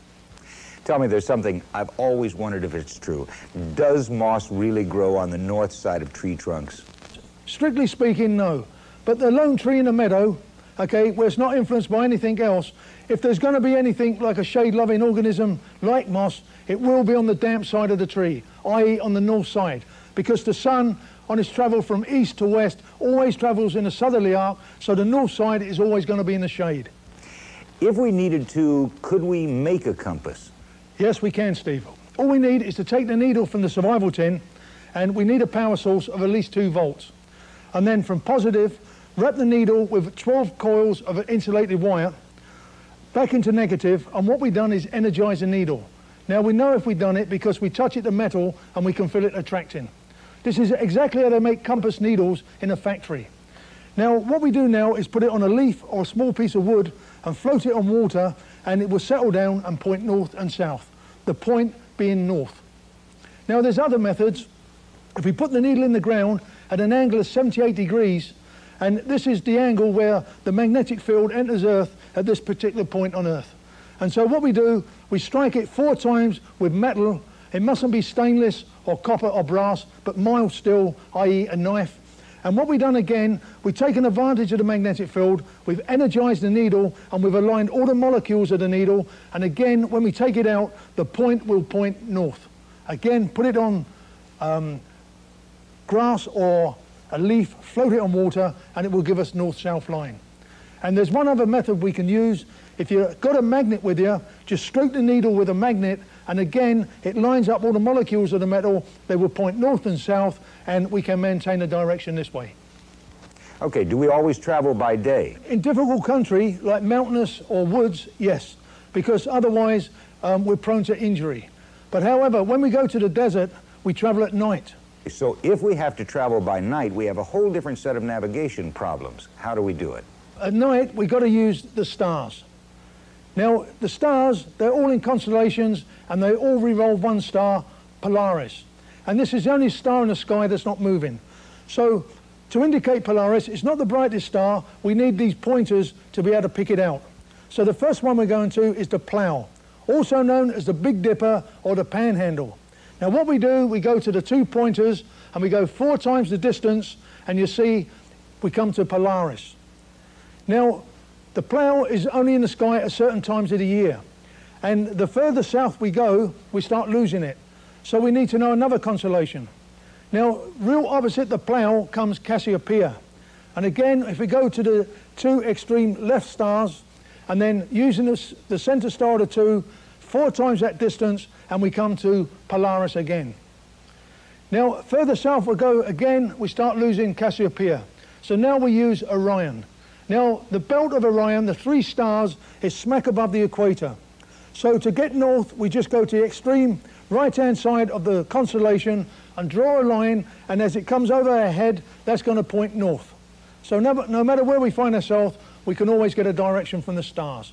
Tell me, there's something I've always wondered if it's true. Does moss really grow on the north side of tree trunks? Strictly speaking, no. But the lone tree in a meadow, okay, where it's not influenced by anything else, if there's going to be anything like a shade-loving organism like moss, it will be on the damp side of the tree, i.e. on the north side, because the sun on its travel from east to west always travels in a southerly arc, so the north side is always going to be in the shade. If we needed to, could we make a compass? Yes, we can, Steve. All we need is to take the needle from the survival tin, and we need a power source of at least two volts. And then from positive, wrap the needle with 12 coils of insulated wire back into negative, and what we've done is energize the needle. Now we know if we've done it because we touch it to metal and we can feel it attracting. This is exactly how they make compass needles in a factory. Now what we do now is put it on a leaf or a small piece of wood and float it on water and it will settle down and point north and south, the point being north. Now there's other methods. If we put the needle in the ground at an angle of 78 degrees, and this is the angle where the magnetic field enters Earth at this particular point on Earth. And so what we do, we strike it four times with metal. It mustn't be stainless or copper or brass, but mild steel, i.e. a knife. And what we've done again, we've taken advantage of the magnetic field, we've energized the needle, and we've aligned all the molecules of the needle. And again, when we take it out, the point will point north. Again, put it on um, grass or a leaf, float it on water, and it will give us north-south line. And there's one other method we can use. If you've got a magnet with you, just stroke the needle with a magnet, and again, it lines up all the molecules of the metal. They will point north and south, and we can maintain the direction this way. Okay, do we always travel by day? In difficult country, like mountainous or woods, yes, because otherwise um, we're prone to injury. But however, when we go to the desert, we travel at night. So if we have to travel by night, we have a whole different set of navigation problems. How do we do it? At night, we've got to use the stars. Now, the stars, they're all in constellations, and they all revolve one star, Polaris. And this is the only star in the sky that's not moving. So, to indicate Polaris, it's not the brightest star. We need these pointers to be able to pick it out. So the first one we're going to is the plough, also known as the Big Dipper or the Panhandle. Now what we do, we go to the two pointers and we go four times the distance and you see we come to Polaris. Now the plough is only in the sky at certain times of the year and the further south we go, we start losing it. So we need to know another constellation. Now real opposite the plough comes Cassiopeia. And again, if we go to the two extreme left stars and then using the, the center star of the two, four times that distance and we come to Polaris again. Now, further south we go again, we start losing Cassiopeia. So now we use Orion. Now, the belt of Orion, the three stars, is smack above the equator. So to get north, we just go to the extreme right-hand side of the constellation and draw a line, and as it comes over our head, that's going to point north. So no, no matter where we find ourselves, we can always get a direction from the stars.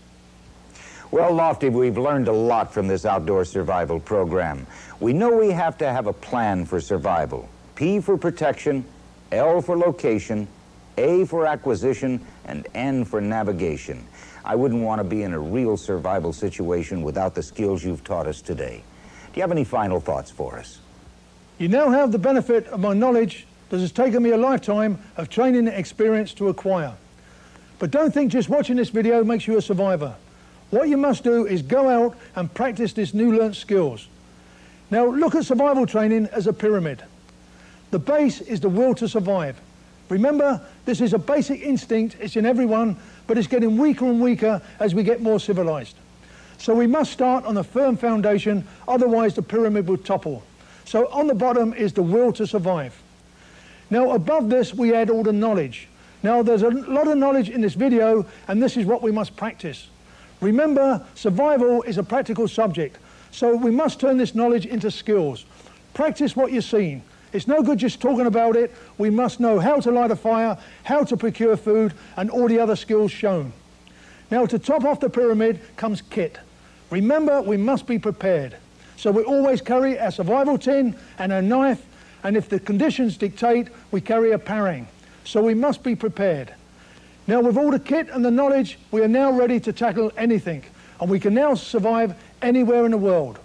Well, Lofty, we've learned a lot from this outdoor survival program. We know we have to have a plan for survival. P for protection, L for location, A for acquisition, and N for navigation. I wouldn't want to be in a real survival situation without the skills you've taught us today. Do you have any final thoughts for us? You now have the benefit of my knowledge that has taken me a lifetime of training and experience to acquire. But don't think just watching this video makes you a survivor. What you must do is go out and practice this new learnt skills. Now look at survival training as a pyramid. The base is the will to survive. Remember, this is a basic instinct, it's in everyone, but it's getting weaker and weaker as we get more civilized. So we must start on a firm foundation, otherwise the pyramid will topple. So on the bottom is the will to survive. Now above this we add all the knowledge. Now there's a lot of knowledge in this video and this is what we must practice. Remember, survival is a practical subject, so we must turn this knowledge into skills. Practice what you're seeing. It's no good just talking about it. We must know how to light a fire, how to procure food, and all the other skills shown. Now, to top off the pyramid comes kit. Remember, we must be prepared. So we always carry our survival tin and a knife, and if the conditions dictate, we carry a parang. So we must be prepared. Now, with all the kit and the knowledge, we are now ready to tackle anything, and we can now survive anywhere in the world.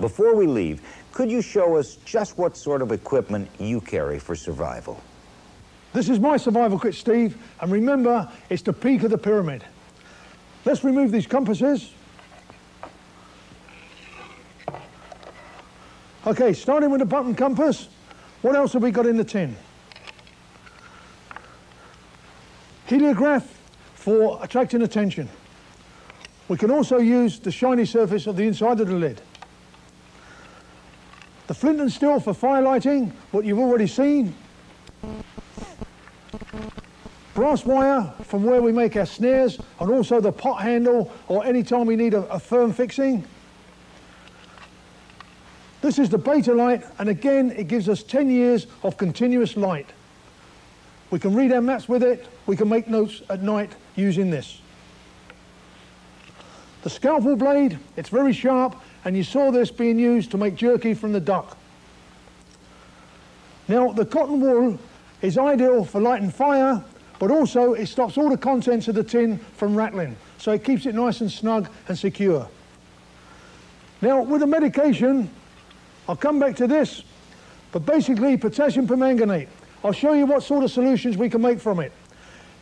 Before we leave, could you show us just what sort of equipment you carry for survival? This is my survival kit, Steve, and remember, it's the peak of the pyramid. Let's remove these compasses. Okay, starting with the button compass, what else have we got in the tin? Heliograph for attracting attention. We can also use the shiny surface of the inside of the lid. The flint and steel for fire lighting, what you've already seen. Brass wire from where we make our snares and also the pot handle or any time we need a, a firm fixing. This is the Betalight and again it gives us 10 years of continuous light. We can read our maps with it, we can make notes at night using this. The scalpel blade, it's very sharp and you saw this being used to make jerky from the duck. Now the cotton wool is ideal for lighting fire but also it stops all the contents of the tin from rattling so it keeps it nice and snug and secure. Now with the medication I'll come back to this but basically potassium permanganate I'll show you what sort of solutions we can make from it.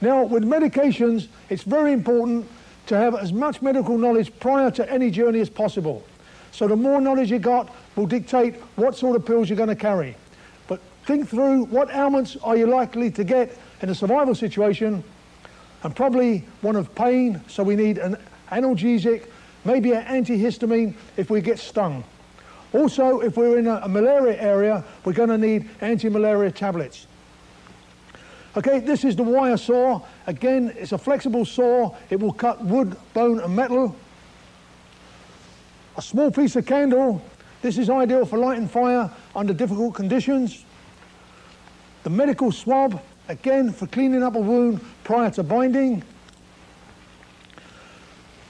Now, with medications, it's very important to have as much medical knowledge prior to any journey as possible. So the more knowledge you got will dictate what sort of pills you're going to carry. But think through what ailments are you likely to get in a survival situation and probably one of pain, so we need an analgesic, maybe an antihistamine if we get stung. Also, if we're in a, a malaria area, we're going to need anti-malaria tablets. Okay, this is the wire saw. Again, it's a flexible saw. It will cut wood, bone and metal. A small piece of candle. This is ideal for lighting fire under difficult conditions. The medical swab, again for cleaning up a wound prior to binding.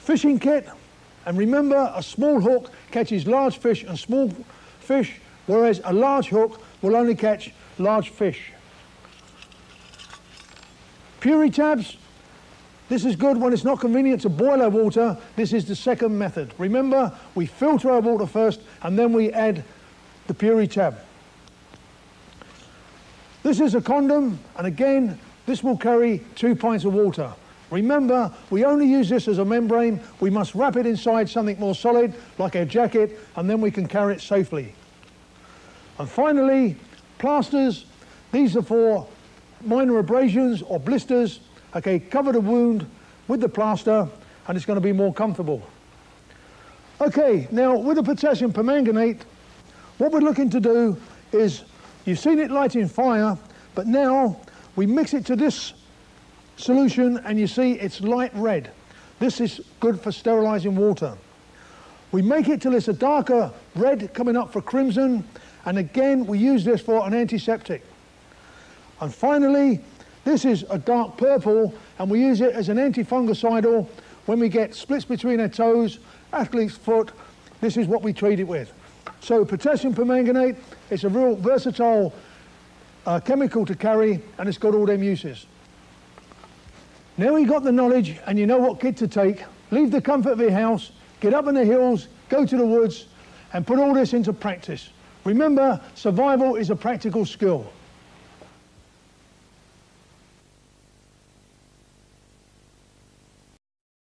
Fishing kit, and remember a small hook catches large fish and small fish, whereas a large hook will only catch large fish. Puritabs, this is good when it's not convenient to boil our water. This is the second method. Remember, we filter our water first and then we add the Puritab. This is a condom, and again, this will carry two pints of water. Remember, we only use this as a membrane. We must wrap it inside something more solid, like a jacket, and then we can carry it safely. And finally, plasters. These are for minor abrasions or blisters. Okay, cover the wound with the plaster, and it's going to be more comfortable. Okay, now with the potassium permanganate, what we're looking to do is, you've seen it lighting fire, but now we mix it to this solution and you see it's light red. This is good for sterilizing water. We make it till it's a darker red coming up for crimson, and again we use this for an antiseptic. And finally, this is a dark purple, and we use it as an antifungicidal when we get splits between our toes, athlete's foot, this is what we treat it with. So potassium permanganate, it's a real versatile uh, chemical to carry, and it's got all them uses. Now you got the knowledge and you know what kit to take, leave the comfort of your house, get up in the hills, go to the woods, and put all this into practice. Remember, survival is a practical skill.